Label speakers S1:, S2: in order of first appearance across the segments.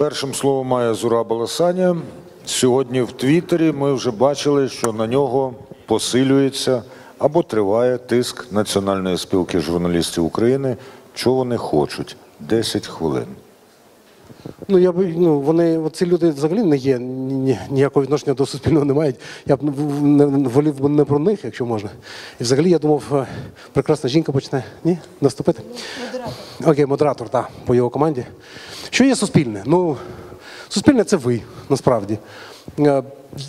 S1: Першим словом має Зура Ласаня. Сьогодні в Твіттері ми вже бачили, що на нього посилюється або триває тиск Національної спілки журналістів України. Чого вони хочуть? 10 хвилин.
S2: Ну я б ну вони ці люди взагалі не є ні- ні- ніякого відношення до суспільного не мають. Я б в- не, волів би не про них, якщо можна. І взагалі я думав, е, прекрасна жінка почне ні наступити. Модератор. Окей, модератор, так, по його команді. Що є суспільне? Ну, суспільне це ви, насправді. Е,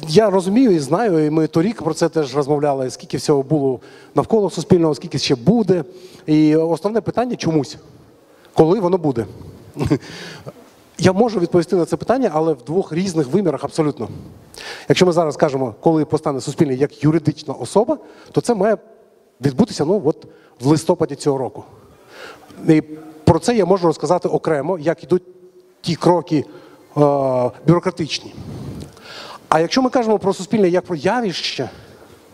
S2: Я розумію і знаю, і ми торік про це теж розмовляли, скільки всього було навколо суспільного, скільки ще буде. І основне питання чомусь, коли воно буде. Я можу відповісти на це питання, але в двох різних вимірах абсолютно. Якщо ми зараз кажемо, коли постане суспільний як юридична особа, то це має відбутися ну, от, в листопаді цього року. І про це я можу розказати окремо, як йдуть ті кроки е, бюрократичні. А якщо ми кажемо про суспільне як про явище,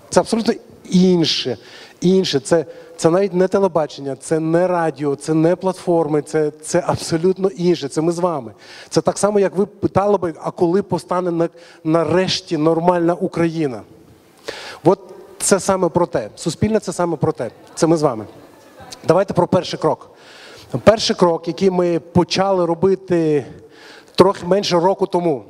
S2: це абсолютно інше. Інше. Це, це навіть не телебачення, це не радіо, це не платформи, це, це абсолютно інше. Це ми з вами. Це так само, як ви питали би, а коли постане на, нарешті нормальна Україна? От це саме про те. Суспільне це саме про те. Це ми з вами. Давайте про перший крок. Перший крок, який ми почали робити трохи менше року тому.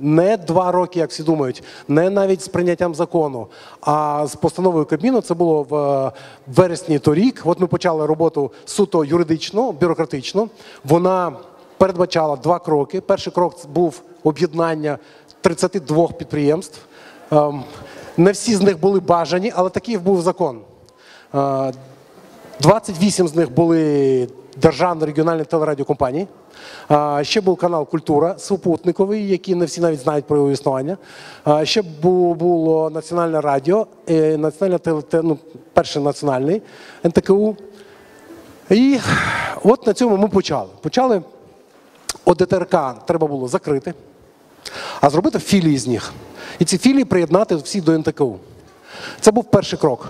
S2: Не два роки, як всі думають, не навіть з прийняттям закону, а з постановою Кабміну. Це було в е, вересні торік. От ми почали роботу суто юридично, бюрократично. Вона передбачала два кроки. Перший крок був об'єднання 32 підприємств. Ем, Не всі з них були бажані, але такий був закон. Е, 28 з них були державні регіональні телерадіокомпанії. Ще був канал Культура супутниковий, який не всі навіть знають про його існування. Ще було Національне радіо, е, національне теле, ну, перший національний НТКУ. І от на цьому ми почали. Почали ОДТРК треба було закрити, а зробити філії з них. І ці філії приєднати всі до НТКУ. Це був перший крок.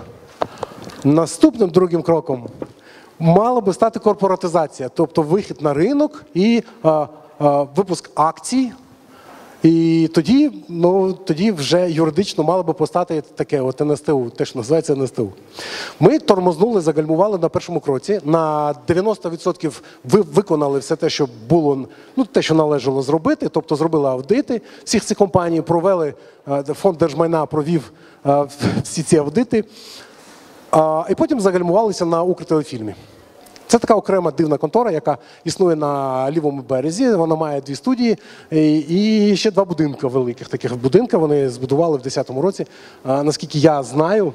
S2: Наступним другим кроком мала би стати корпоратизація, тобто вихід на ринок і а, а, випуск акцій. І тоді, ну, тоді вже юридично мало би постати таке от НСТУ, те, що називається НСТУ. Ми тормознули, загальмували на першому кроці. На 90% ви виконали все те, що було, ну, те, що належало зробити, тобто зробили аудити всіх цих компаній, провели е, фонд держмайна провів е, всі ці аудити. І потім загальмувалися на Укртелефільмі. Це така окрема дивна контора, яка існує на лівому березі. Вона має дві студії і, ще два будинки великих таких будинка. Вони збудували в 10-му році. Наскільки я знаю,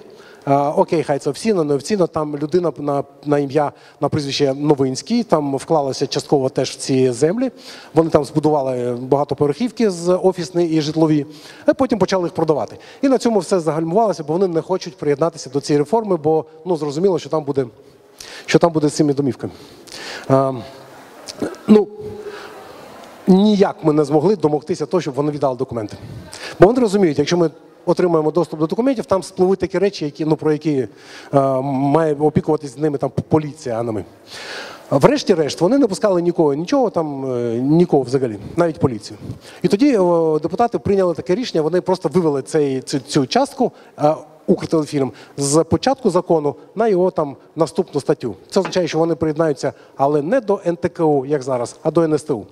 S2: окей, хай це офіційно, не офіційно. Там людина на, на ім'я на прізвище Новинський, там вклалася частково теж в ці землі. Вони там збудували багатоповерхівки з офісні і житлові, а потім почали їх продавати. І на цьому все загальмувалося, бо вони не хочуть приєднатися до цієї реформи, бо ну зрозуміло, що там буде що там буде з цими домівками. А, ну, ніяк ми не змогли домогтися того, щоб вони віддали документи. Бо вони розуміють, якщо ми отримаємо доступ до документів, там спливуть такі речі, які, ну, про які е, має опікуватись ними там поліція, а не ми. Врешті-решт, вони не пускали нікого, нічого там, е, нікого взагалі, навіть поліцію. І тоді о, депутати прийняли таке рішення, вони просто вивели цей, цю, цю частку. е, Укртелефільм з початку закону на його там наступну статтю. Це означає, що вони приєднаються, але не до НТКУ, як зараз, а до НСТУ.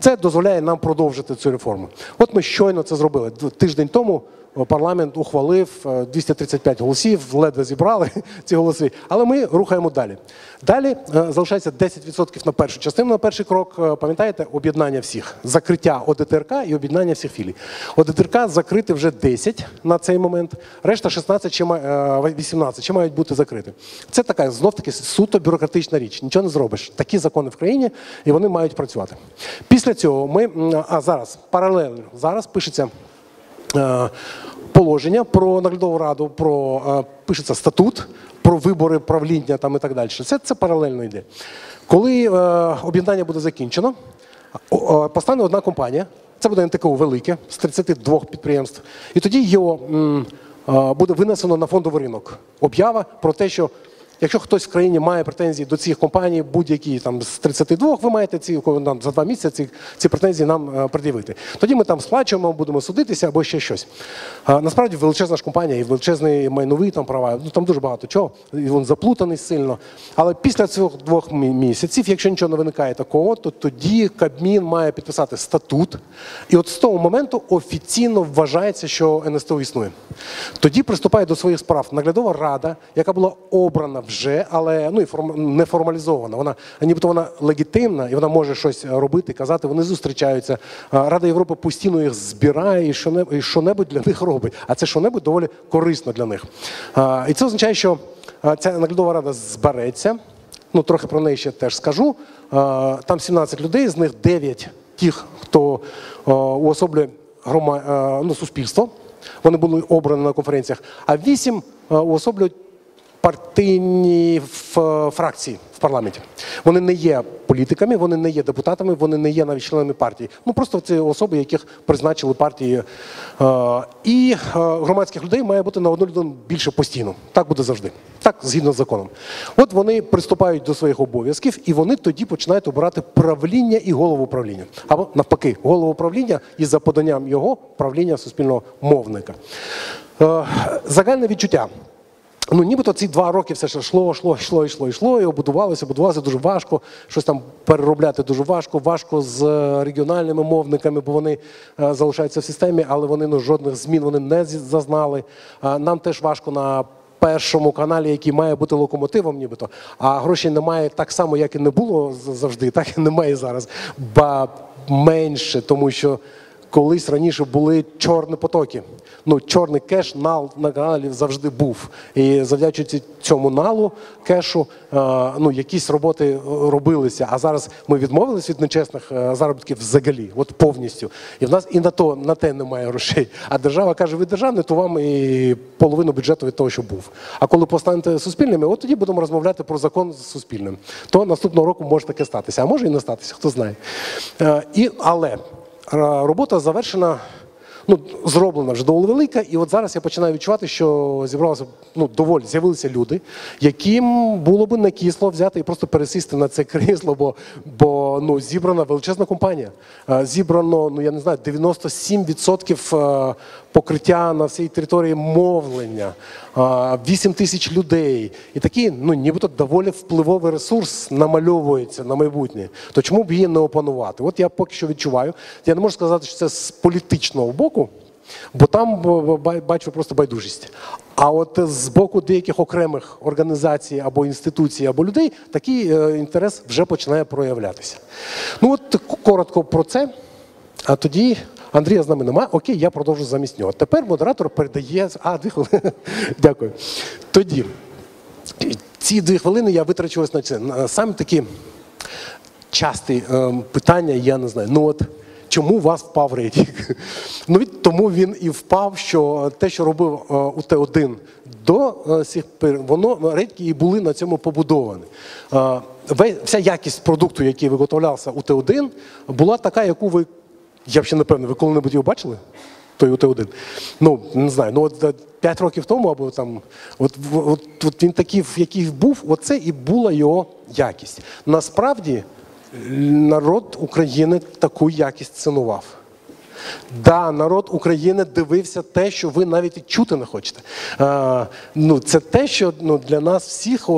S2: Це дозволяє нам продовжити цю реформу. От ми щойно це зробили. Тиждень тому парламент ухвалив е, 235 голосів, ледве зібрали ці голоси. Але ми рухаємо далі. Далі е, залишається 10% на першу частину, на перший крок. Е, Пам'ятаєте, об'єднання всіх, закриття ОДТРК і об'єднання всіх філій. ОДТРК закрити вже 10 на цей момент, решта 16 ще ма- е, 18 ще мають бути закриті. Це така знов таки суто бюрократична річ. Нічого не зробиш. Такі закони в країні, і вони мають працювати. Після цього ми а зараз паралельно зараз пишеться. е, Положення про наглядову раду, про е, пишеться статут, про вибори правління там і так далі. Це, це паралельно йде. Коли е, об'єднання буде закінчено, постане одна компанія, це буде НТКУ велике з 32 підприємств, і тоді його м, е, буде винесено на фондовий ринок. Об'ява про те, що Якщо хтось в країні має претензії до цих компаній, будь-які там з 32, ви маєте ці нам за два місяці ці, ці претензії нам е, пред'явити. Тоді ми там сплачуємо, будемо судитися або ще щось. А, насправді величезна ж компанія і величезний майновий там права. Ну там дуже багато чого. І він заплутаний сильно. Але після цих двох місяців, якщо нічого не виникає такого, то тоді Кабмін має підписати статут. І от з того моменту офіційно вважається, що НСТО існує. Тоді приступає до своїх справ наглядова рада, яка була обрана вже, але ну і форм... не формалізована. Вона нібито вона легітимна і вона може щось робити, казати. Вони зустрічаються. Рада Європи постійно їх збирає і що і що-небудь для них робить. А це що-небудь доволі корисно для них. І це означає, що ця наглядова рада збереться. Ну, трохи про неї ще теж скажу. Там 17 людей, з них 9 тих, хто уособлює грома... ну, суспільство. Вони були обрані на конференціях, а 8 уособлюють партійні ф- фракції в парламенті. Вони не є політиками, вони не є депутатами, вони не є навіть членами партії. Ну просто це особи, яких призначили партії. Е, І е, громадських людей має бути на одну людину більше постійно. Так буде завжди. Так, згідно з законом. От вони приступають до своїх обов'язків, і вони тоді починають обирати правління і голову правління. Або навпаки, голову правління і за поданням його правління суспільного мовника. Е, Загальне відчуття. Ну, нібито ці два роки все ж йшло, йшло, йшло, йшло, йшло, і будувалося, будувалося дуже важко. Щось там переробляти дуже важко. Важко з е, регіональними мовниками, бо вони е, залишаються в системі, але вони ну, жодних змін вони не зазнали. Нам теж важко на першому каналі, який має бути локомотивом, нібито, а грошей немає так само, як і не було завжди, так і немає зараз. Ба менше, тому що. Колись раніше були чорні потоки. Ну, чорний кеш нал на каналі завжди був. І завдячуючи цьому налу кешу, е, ну, якісь роботи е, робилися. А зараз ми відмовились від нечесних е, заробітків взагалі, от повністю. І в нас і на то на те немає грошей. А держава каже, ви державний, то вам і половину бюджету від того, що був. А коли постанете суспільними, от тоді будемо розмовляти про закон з суспільним. То наступного року може таке статися, а може і не статися, хто знає. І, але робота завершена, ну, зроблена вже доволі велика, і от зараз я починаю відчувати, що зібралося ну, доволі, з'явилися люди, яким було би не кисло взяти і просто пересісти на це крісло, бо, бо ну, зібрана величезна компанія. Е, Зібрано, ну я не знаю, 97% е, покриття на всій території мовлення, е, 8 тисяч людей. І такий, ну нібито доволі впливовий ресурс намальовується на майбутнє. То чому б її не опанувати? От я поки що відчуваю. Я не можу сказати, що це з політичного боку, бо там бачу просто байдужість. А от з боку деяких окремих організацій або інституцій, або людей такий е, інтерес вже починає проявлятися. Ну от коротко про це. А тоді Андрія з нами немає. Окей, я продовжу замість нього. Тепер модератор передає. А, дві хвилини. Дякую. Тоді ці дві хвилини я витрачу на це. Саме такі часті ем, питання, я не знаю. Ну от чому у вас впав рейтинг? Ну від тому він і впав, що те, що робив е, УТ-1 до е, сих пір, воно рейтинги і були на цьому побудовані. Е, Вся якість продукту, який виготовлявся УТ-1, була така, яку ви. Я ще не ви коли-небудь його бачили? Той УТ-1. Ну, не знаю, ну от 5 років тому, або там, от, от, от він такий, в який був, оце і була його якість. Насправді народ України таку якість цінував. Да, народ України дивився те, що ви навіть і чути не хочете. А, ну, це те, що ну, для нас всіх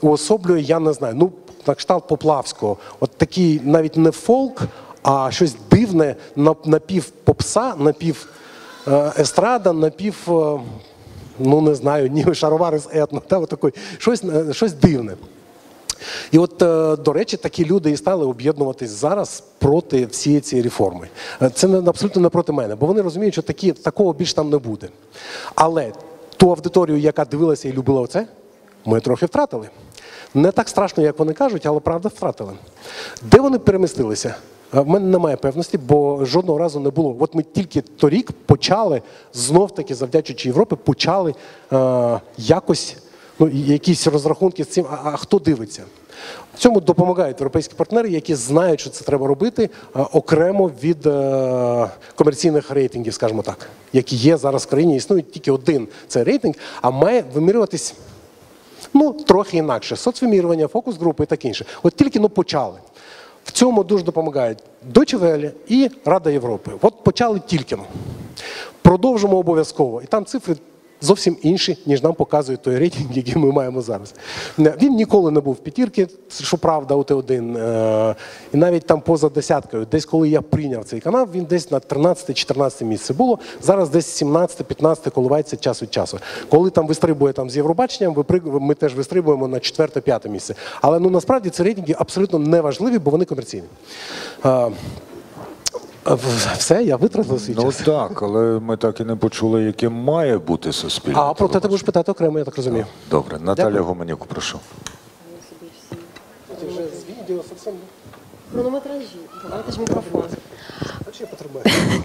S2: уособлює, я не знаю, ну, на кшталт Поплавського. От такий навіть не фолк, а щось дивне, нап- напів попса, напів е, естрада, напів. е, Ну, не знаю, ні шаровари з етно, та, от такий, щось, е, щось дивне. І от, до речі, такі люди і стали об'єднуватись зараз проти всієї цієї реформи. Це абсолютно не проти мене, бо вони розуміють, що такі, такого більш там не буде. Але ту аудиторію, яка дивилася і любила оце, ми трохи втратили. Не так страшно, як вони кажуть, але правда втратили. Де вони перемістилися? В мене немає певності, бо жодного разу не було. От ми тільки торік почали, знов таки, завдячуючи Європі, почали е, якось ну, якісь розрахунки з цим, а, а хто дивиться? В цьому допомагають європейські партнери, які знають, що це треба робити е, окремо від е, комерційних рейтингів, скажімо так, які є зараз в країні. Існує тільки один це рейтинг, а має вимірюватись Ну, трохи інакше. Соцвимірювання, фокус групи і таке інше. От тільки ну почали. В цьому дуже допомагають Deutsche Welle і Рада Європи. От почали тільки. Продовжимо обов'язково. І там цифри зовсім інші, ніж нам показує той рейтинг, який ми маємо зараз. Він ніколи не був в п'ятірки, що правда, у Т1. Е, і навіть там поза десяткою, десь коли я прийняв цей канал, він десь на 13-14 місце було. Зараз десь 17-15 коливається час від часу. Коли там вистрибує там з Євробаченням, ми теж вистрибуємо на 4-5 місце. Але ну насправді ці рейтинги абсолютно не важливі, бо вони комерційні. Все, я витратив свій
S1: Ну
S2: час.
S1: так, але ми так і не почули, яким має бути суспільне.
S2: А про те ти
S1: телебачення.
S2: будеш питати окремо, я так розумію.
S1: Добре, Наталя
S2: Дякую.
S1: Гуменюк, прошу.
S3: Хронометражі. Давайте ж мікрофон.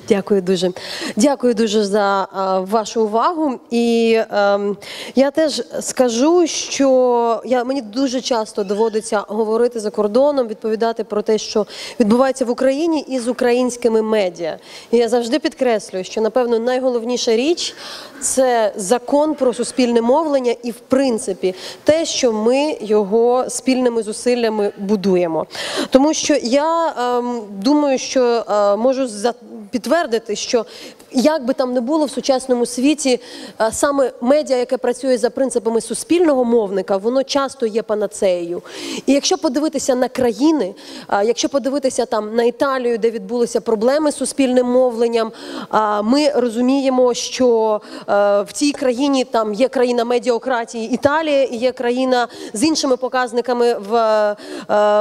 S3: Дякую дуже. Дякую дуже за а, вашу увагу. І ем, я теж скажу, що я, мені дуже часто доводиться говорити за кордоном, відповідати про те, що відбувається в Україні і з українськими медіа. І я завжди підкреслюю, що напевно найголовніша річ це закон про суспільне мовлення, і в принципі те, що ми його спільними зусиллями будуємо. Тому що я ем, думаю, що можу за підтвердити, що як би там не було в сучасному світі, е, саме медіа, яке працює за принципами суспільного мовника, воно часто є панацеєю. І якщо подивитися на країни, е, якщо подивитися там на Італію, де відбулися проблеми з суспільним мовленням, е, ми розуміємо, що е, в цій країні там є країна медіократії Італія, і є країна з іншими показниками в, е,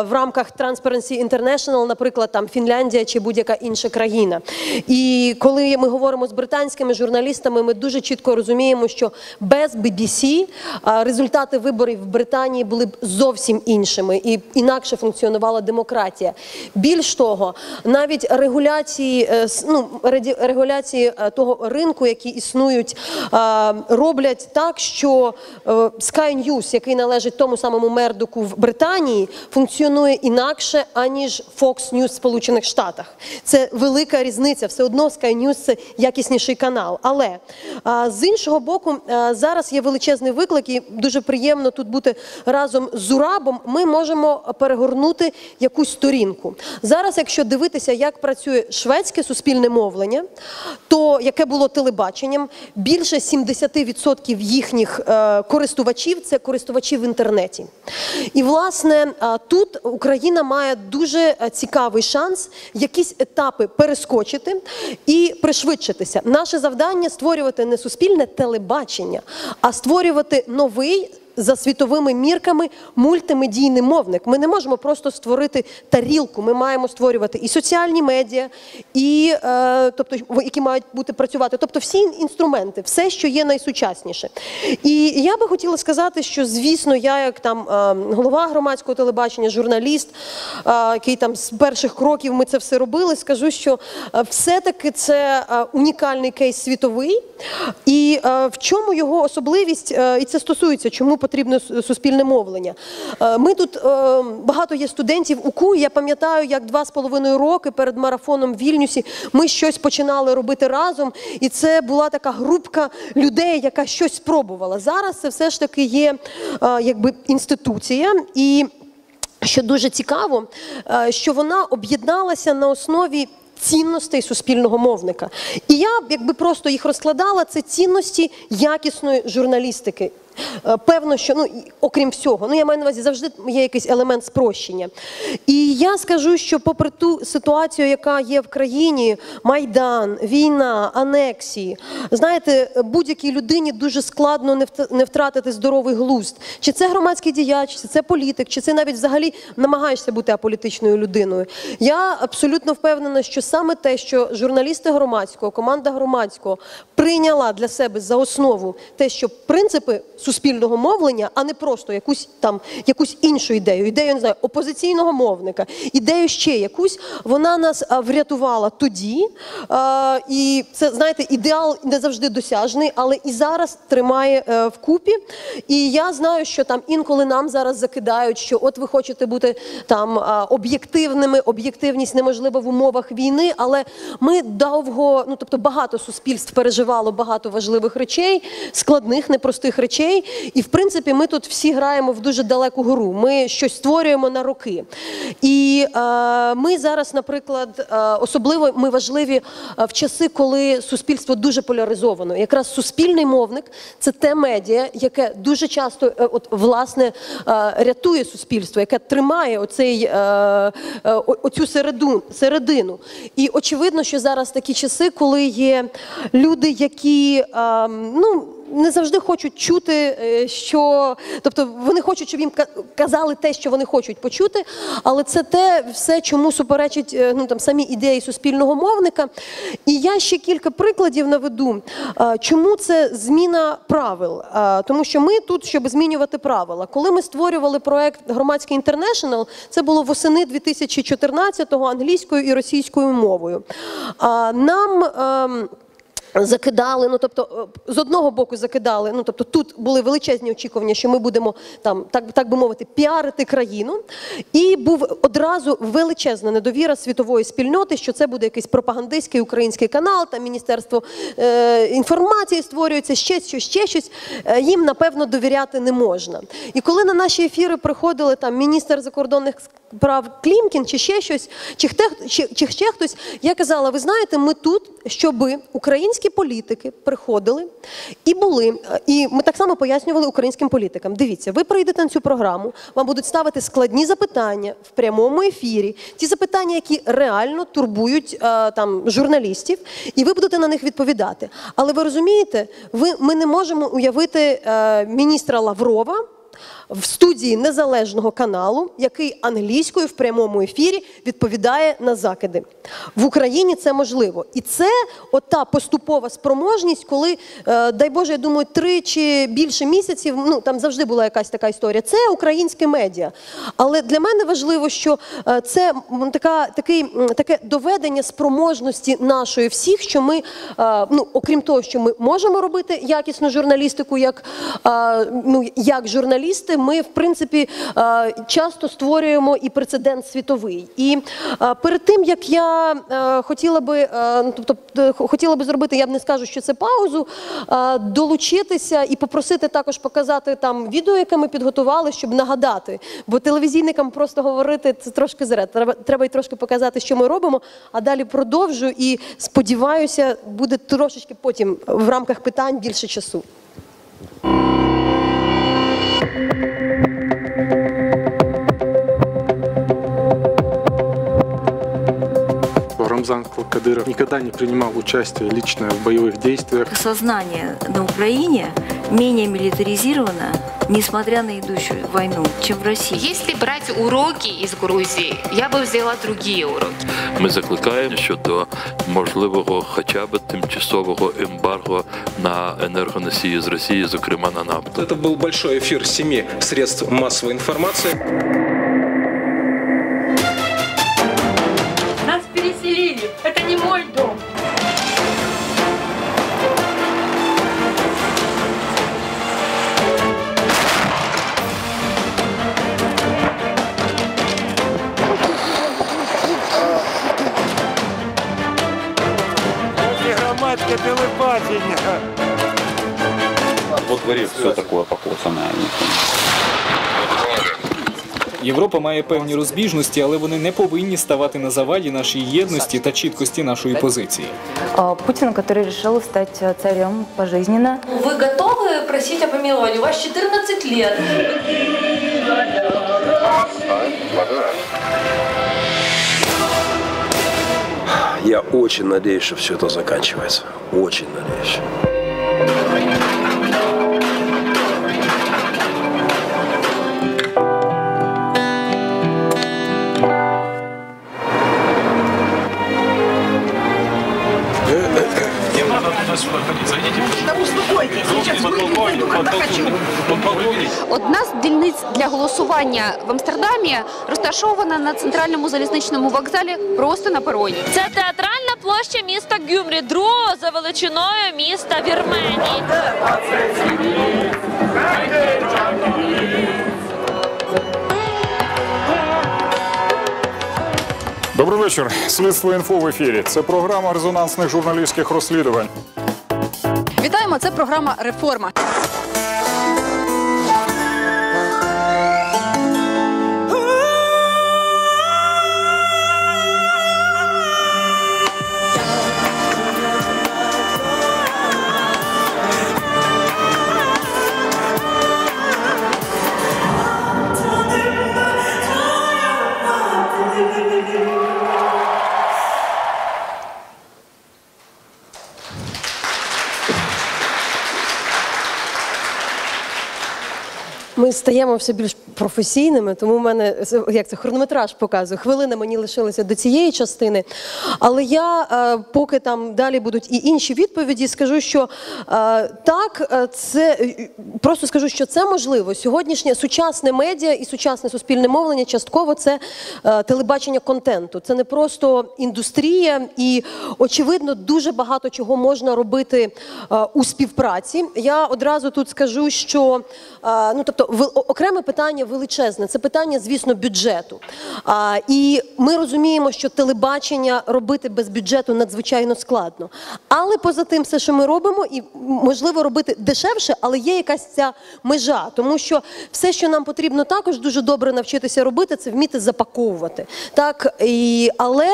S3: в рамках Transparency International, наприклад, там Фінляндія чи будь-яка інша країна. І коли ми говоримо з британськими журналістами, ми дуже чітко розуміємо, що без BBC результати виборів в Британії були б зовсім іншими і інакше функціонувала демократія. Більш того, навіть регуляції, е, ну, регуляції е, того ринку, які існують, е, роблять так, що Sky News, який належить тому самому мердоку в Британії, функціонує інакше, аніж Fox News в Сполучених Штатах. Це велика різниця. Все одно Sky News – це якісніший канал. Але з іншого боку, зараз є величезний виклик, і дуже приємно тут бути разом з Зурабом. Ми можемо перегорнути якусь сторінку. Зараз, якщо дивитися, як працює шведське суспільне мовлення, то яке було телебаченням, більше 70% їхніх е, користувачів це користувачі в інтернеті. І власне тут Україна має дуже е, цікавий шанс якісь етапи перескочити і пришвидшитися. Наше завдання створювати не суспільне телебачення, а створювати новий. За світовими мірками мультимедійний мовник. Ми не можемо просто створити тарілку. Ми маємо створювати і соціальні медіа, і е, тобто, які мають бути працювати. Тобто всі інструменти, все, що є найсучасніше. І я би хотіла сказати, що звісно, я як там е, голова громадського телебачення, журналіст, е, який там з перших кроків ми це все робили, скажу, що е, все-таки це е, унікальний кейс світовий. І е, в чому його особливість, і це стосується, чому потрібно с- суспільне мовлення. Е, Ми тут е, багато є студентів УКУ. Я пам'ятаю, як два з половиною роки перед марафоном в Вільнюсі ми щось починали робити разом, і це була така групка людей, яка щось спробувала. Зараз це все ж таки є е, якби інституція і. Що дуже цікаво, що вона об'єдналася на основі цінностей суспільного мовника. І я якби просто їх розкладала, це цінності якісної журналістики. Е, Певно, що ну окрім всього, ну я маю на увазі завжди є якийсь елемент спрощення. І я скажу, що попри ту ситуацію, яка є в країні, майдан, війна, анексії, знаєте, будь-якій людині дуже складно не вт- не втратити здоровий глузд. Чи це громадський діяч, чи це політик, чи це навіть взагалі намагаєшся бути аполітичною людиною. Я абсолютно впевнена, що саме те, що журналісти громадського, команда громадського прийняла для себе за основу те, що принципи суспільного мовлення, а не просто якусь там якусь іншу ідею, ідею не знаю, опозиційного мовника, ідею ще якусь, вона нас врятувала тоді. І це знаєте, ідеал не завжди досяжний, але і зараз тримає е, вкупі. І я знаю, що там інколи нам зараз закидають, що от ви хочете бути там об'єктивними, об'єктивність неможлива в умовах війни, але ми довго, ну тобто багато суспільств переживало багато важливих речей, складних, непростих речей. І в принципі, ми тут всі граємо в дуже далеку гру. Ми щось створюємо на роки. І е, ми зараз, наприклад, е, особливо ми важливі е, в часи, коли суспільство дуже поляризовано. Якраз суспільний мовник це те медіа, яке дуже часто е, от, власне е, рятує суспільство, яке тримає оцей, е, е, оцю середу, середину. І очевидно, що зараз такі часи, коли є люди, які е, ну. Не завжди хочуть чути, е, що тобто вони хочуть, щоб їм казали те, що вони хочуть почути, але це те все, чому суперечить е, ну там самі ідеї суспільного мовника. І я ще кілька прикладів наведу, е, чому це зміна правил. Тому що ми тут, щоб змінювати правила. Коли ми створювали проект Громадський інтернешнл, це було восени 2014-го англійською і російською мовою. Нам ем, Закидали, ну тобто е, з одного боку закидали. Ну тобто тут були величезні очікування, що ми будемо там, так, так би мовити, піарити країну. І був одразу величезна недовіра світової спільноти, що це буде якийсь пропагандистський український канал, там міністерство е, інформації створюється, ще щось, ще щось. Е, їм напевно довіряти не можна. І коли на наші ефіри приходили там міністр закордонних справ Клімкін чи ще щось, чи, хте, чи, чи ще хтось, я казала: ви знаєте, ми тут, щоби українські політики приходили і були. І ми так само пояснювали українським політикам. Дивіться, ви прийдете на цю програму, вам будуть ставити складні запитання в прямому ефірі. Ті запитання, які реально турбують е, там журналістів, і ви будете на них відповідати. Але ви розумієте, ви ми не можемо уявити е, міністра Лаврова в студії незалежного каналу, який англійською в прямому ефірі відповідає на закиди. В Україні це можливо. І це ота поступова спроможність, коли, е, дай Боже, я думаю, три чи більше місяців, ну там завжди була якась така історія. Це українське медіа. Але для мене важливо, що е, це така, такий, таке доведення спроможності нашої всіх, що ми, е, ну, окрім того, що ми можемо робити якісну журналістику, як, ну, як журналісти, ми в принципі е, часто створюємо і прецедент світовий. І е, перед тим як я е, хотіла би, ну, тобто хотіла би зробити, я б не скажу, що це паузу, долучитися і попросити також показати там відео, яке ми підготували, щоб нагадати. Бо телевізійникам просто говорити це трошки. Треба, треба й трошки показати, що ми робимо, а далі продовжу і сподіваюся, буде трошечки потім в рамках питань більше часу.
S4: Рамзан Кадыров никогда не принимал участие лично в боевых действиях.
S5: Сознание на Украине менее милитаризировано, несмотря на идущую войну, чем в России.
S6: Если брать уроки из Грузии, я бы взяла другие уроки.
S7: Ми закликаємо щодо можливого хоча б тимчасового ембарго на енергоносії з Росії, зокрема на нафту.
S8: Это был большой эфир семи средств массовой информации.
S9: телебачення.
S10: во дворе все такое покоцанное.
S11: Європа має певні розбіжності, але вони не повинні ставати на заваді нашій єдності та чіткості нашої позиції.
S5: Путин, который решил стать царем пожизненно,
S12: Вы готовы просить о помиловании? У вас 14 лет.
S8: Я очень надеюсь, что все это заканчивается. Очень надеюсь.
S6: Дільниць для голосування в Амстердамі розташована на центральному залізничному вокзалі просто на пероні.
S12: Це театральна площа міста Гюмрі, другого за величиною міста Вірменії.
S9: Добрий вечір. Слідство інфо в ефірі. Це програма резонансних журналістських розслідувань.
S6: Вітаємо! Це програма Реформа.
S3: Ми стаємо все більш професійними, тому в мене як це хронометраж показує. Хвилина мені лишилася до цієї частини. Але я е, поки там далі будуть і інші відповіді, скажу, що е, так, е, це просто скажу, що це можливо. Сьогоднішнє сучасне медіа і сучасне суспільне мовлення частково це телебачення контенту. Це не просто індустрія, і очевидно, дуже багато чого можна робити у співпраці. Я одразу тут скажу, що ну тобто окреме питання величезне. Це питання, звісно, бюджету. А, і ми розуміємо, що телебачення робити без бюджету надзвичайно складно. Але поза тим, все, що ми робимо, і можливо робити дешевше, але є якась ця межа, тому що все, що нам потрібно також дуже добре навчитися робити, це вміти запаковувати. Так і але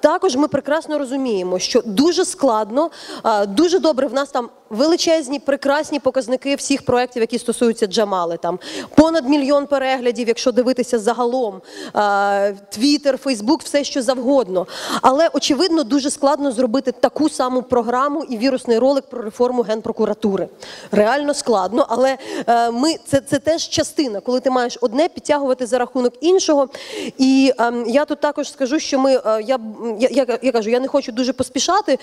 S3: також ми прекрасно розуміємо, що дуже складно, дуже добре в нас там величезні, прекрасні показники всіх проєктів, які стосуються Джамали. Там понад мільйон переглядів, якщо дивитися загалом, Твіттер, Фейсбук, все що завгодно. Але очевидно, дуже складно зробити таку саму програму і вірусний ролик про реформу генпрокуратури. Реально складно, але е, ми це, це теж частина, коли ти маєш одне підтягувати за рахунок іншого. І ем, я тут також скажу, що ми е, я, я, я, я кажу, я не хочу дуже поспішати.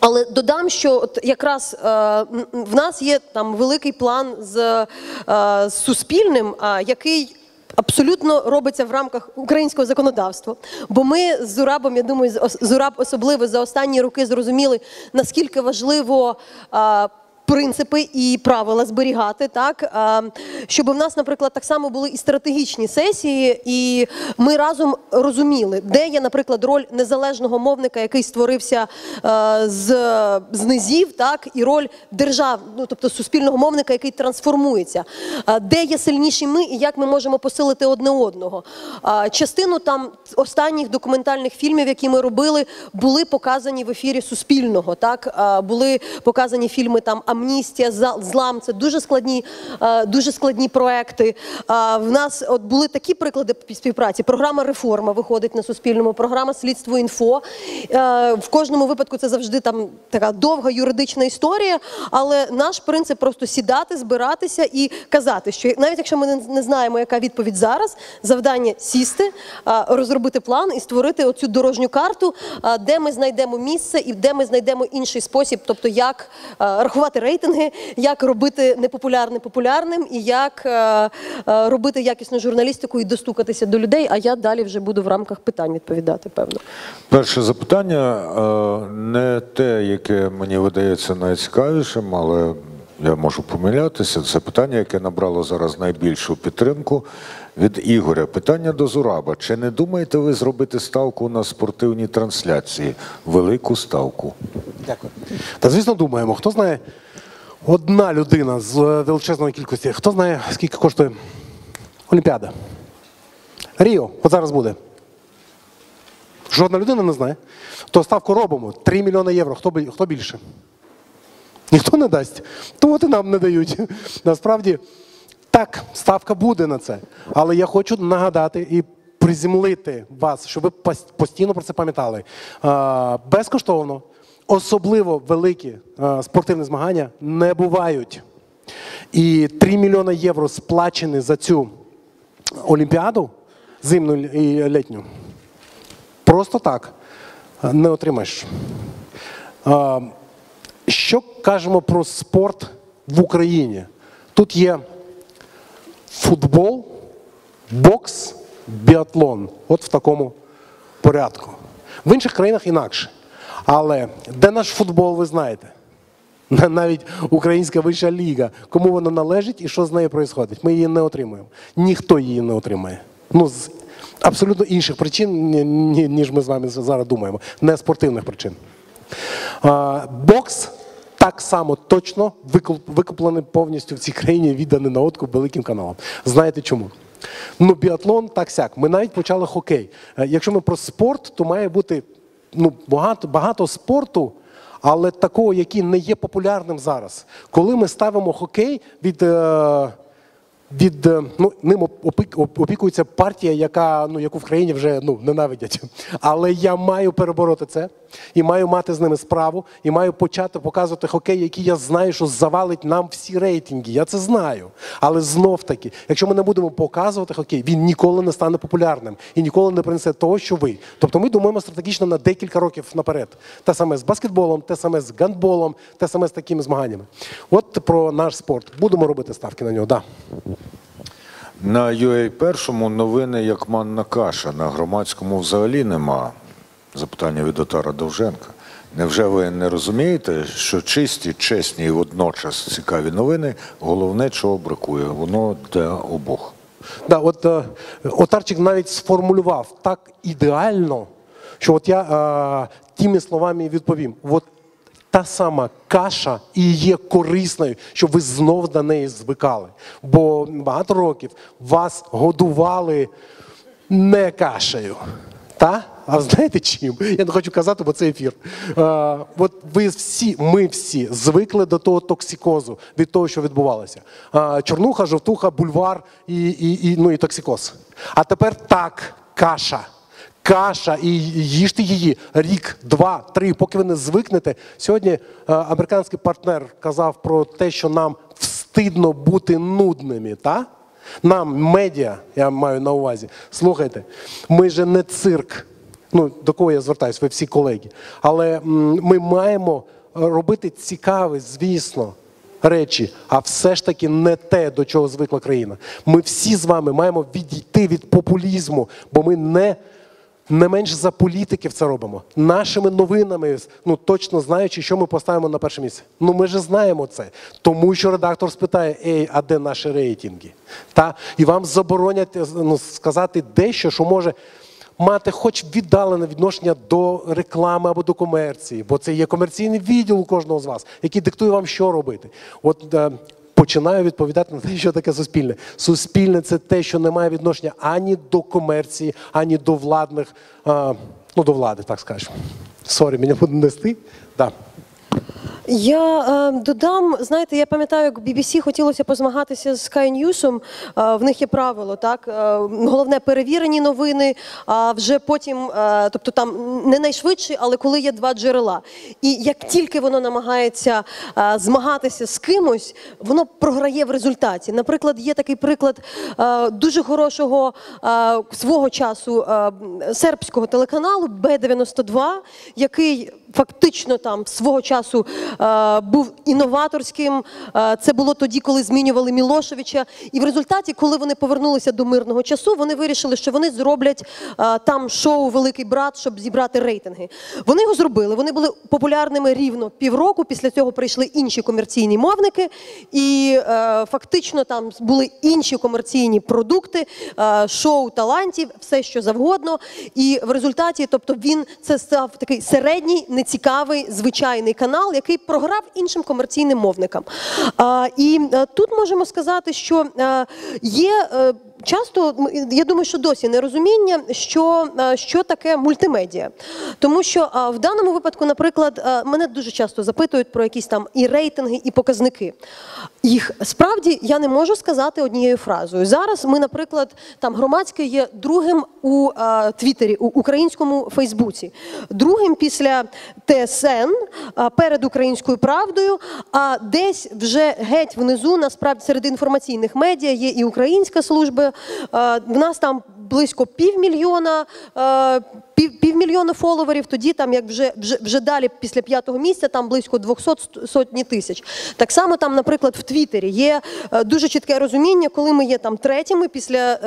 S3: Але додам, що от якраз е, в нас є там великий план з, е, з суспільним, е, який. Абсолютно робиться в рамках українського законодавства, бо ми з Зурабом, я думаю, Зураб особливо за останні роки зрозуміли, наскільки важливо е, принципи і правила зберігати, так щоб в нас, наприклад, так само були і стратегічні сесії, і ми разом розуміли, де є, наприклад, роль незалежного мовника, який створився е, з, з низів, так і роль держав, ну тобто суспільного мовника, який трансформується, де є сильніші ми і як ми можемо посилити одне одного. Частину там останніх документальних фільмів, які ми робили, були показані в ефірі Суспільного. Так були показані фільми там Амністія, «За- злам. Це дуже складні, е, дуже складні проекти. В нас от були такі приклади співпраці. Програма Реформа виходить на Суспільному, програма Слідство інфо. Е, В кожному випадку це завжди там така довга юридична історія. Але наш принцип просто сідати, збиратися і казати, що навіть якщо ми не- знаємо, яка відповідь зараз, завдання сісти, розробити план і створити оцю дорожню карту, де ми знайдемо місце і де ми знайдемо інший спосіб, тобто як рахувати рейтинги, як робити непопулярне популярним і як е, е, робити якісну журналістику і достукатися до людей. А я далі вже буду в рамках питань відповідати, певно.
S1: Перше запитання е, не те, яке мені видається найцікавішим, але я можу помилятися. Це питання, яке набрало зараз найбільшу підтримку від Ігоря. Питання до Зураба. Чи не думаєте ви зробити ставку на спортивні трансляції? Велику ставку?
S2: Дякую. Та звісно, думаємо, хто знає, одна людина з е, величезної кількості, хто знає, скільки коштує Олімпіада? Ріо, от зараз буде. Жодна людина не знає. То ставку робимо. 3 мільйони євро. Хто, хто більше? Ніхто не дасть. То от і нам не дають. Насправді, так, ставка буде на це. Але я хочу нагадати і приземлити вас, щоб ви постійно про це пам'ятали. Безкоштовно, особливо великі спортивні змагання не бувають. І 3 мільйони євро сплачені за цю Олімпіаду зимну і літню. Просто так не отримаєш. Що кажемо про спорт в Україні? Тут є футбол, бокс, біатлон. От в такому порядку. В інших країнах інакше. Але де наш футбол, ви знаєте? Навіть Українська вища ліга. Кому вона належить і що з нею відбувається? Ми її не отримуємо. Ніхто її не отримає. Ну, з абсолютно інших причин, ні- ні- ніж ми з вами зараз думаємо. Не спортивних причин. Бокс так само точно викуп- викуплений повністю в цій країні, відданий на откуп великим каналам. Знаєте чому? Ну, біатлон так сяк. Ми навіть почали хокей. Е, Якщо ми про спорт, то має бути ну, багато, багато спорту, але такого, який не є популярним зараз. Коли ми ставимо хокей від. Е, від е, ну ним опік- опікується партія, яка ну яку в країні вже ну ненавидять. Але я маю перебороти це і маю мати з ними справу, і маю почати показувати хокей, який я знаю, що завалить нам всі рейтинги. Я це знаю. Але знов таки, якщо ми не будемо показувати хокей, він ніколи не стане популярним і ніколи не принесе того, що ви. Тобто ми думаємо стратегічно на декілька років наперед. Те саме з баскетболом, те саме з гандболом, те саме з такими змаганнями. От про наш спорт. Будемо робити ставки на нього. Да.
S1: На UA першому новини як манна каша. На громадському взагалі нема. Запитання від Отара Довженка. Невже ви не розумієте, що чисті, чесні і водночас цікаві новини головне, чого бракує? Воно для обох.
S2: Да, от е, Отарчик навіть сформулював так ідеально, що от я е, тими словами відповім: от та сама каша і є корисною, щоб ви знов до неї звикали. Бо багато років вас годували не кашею. Та? А знаєте чим? Я не хочу казати, бо це ефір. Е, от ви всі, ми всі звикли до того токсикозу, від того, що відбувалося. Е, чорнуха, жовтуха, бульвар і, і, і, ну, і токсикоз. А тепер так, каша. Каша, і їжте її рік, два, три, поки ви не звикнете. Сьогодні е, американський партнер казав про те, що нам встидно бути нудними. Та? Нам, медіа, я маю на увазі, слухайте, ми же не цирк. Ну, до кого я звертаюсь, ви всі колеги. Але ми маємо робити цікаві, звісно, речі, а все ж таки не те, до чого звикла країна. Ми всі з вами маємо відійти від популізму, бо ми не. Не менш за політиків це робимо. Нашими новинами, ну точно знаючи, що ми поставимо на перше місце. Ну ми ж знаємо це. Тому що редактор спитає, ей, а де наші рейтинги? Та? І вам заборонять ну, сказати дещо, що може мати хоч віддалене відношення до реклами або до комерції, бо це є комерційний відділ у кожного з вас, який диктує вам, що робити. От е, починаю відповідати на те, що таке суспільне. Суспільне це те, що не має відношення ані до комерції, ані до владних, е, ну до влади, так скажемо. Sorry, мене буде нести. Да.
S3: Я е, додам, знаєте, я пам'ятаю, як BBC хотілося позмагатися з Sky News, е, в них є правило, так е, головне перевірені новини, а вже потім, е, тобто там не найшвидший, але коли є два джерела. І як тільки воно намагається е, змагатися з кимось, воно програє в результаті. Наприклад, є такий приклад е, дуже хорошого е, свого часу е, сербського телеканалу Б92, який фактично там свого часу е, був інноваторським. Е, це було тоді, коли змінювали Мілошевича. І в результаті, коли вони повернулися до мирного часу, вони вирішили, що вони зроблять е, там шоу Великий брат, щоб зібрати рейтинги. Вони його зробили. Вони були популярними рівно півроку. Після цього прийшли інші комерційні мовники, і е, фактично там були інші комерційні продукти, е, шоу талантів, все що завгодно. І в результаті, тобто, він це став такий середній, нецікавий, звичайний канал, який програв іншим комерційним мовникам. І е, тут можемо сказати, що е, є. Часто я думаю, що досі нерозуміння, що, е, що таке мультимедіа. Тому що е, в даному випадку, наприклад, е, мене дуже часто запитують про якісь там і рейтинги, і показники. Їх справді я не можу сказати однією фразою. Зараз ми, наприклад, там громадське є другим у Твіттері, у українському Фейсбуці, другим після ТСН перед українською правдою. А десь вже геть внизу, насправді серед інформаційних медіа є і українська служба. Е, В нас там близько півмільйона. е, Пів, півмільйона фоловерів, тоді там, як вже, вже, вже далі, після п'ятого місця, там близько 200 сотні тисяч. Так само там, наприклад, в Твіттері є е, дуже чітке розуміння, коли ми є там третіми після.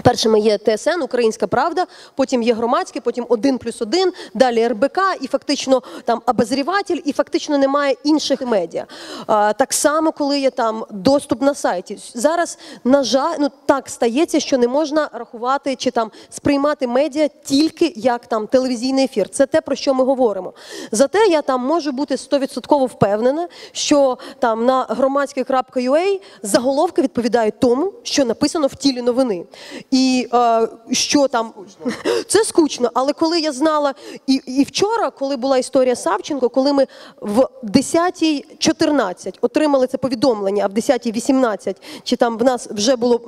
S3: Першими є ТСН, Українська Правда, потім є громадське, потім один плюс один, далі РБК, і фактично там обозріватель, і фактично немає інших медіа. А, так само, коли є там доступ на сайті. Зараз, на жаль, ну так стається, що не можна рахувати чи там сприймати медіа тільки як там телевізійний ефір. Це те, про що ми говоримо. Зате я там можу бути 100% впевнена, що там на громадське.ua заголовки відповідають тому, що написано в тілі новини. І е, що там це скучно. Але коли я знала, і, і вчора, коли була історія Савченко, коли ми в 10.14 отримали це повідомлення, а в 10.18, чи там в нас вже було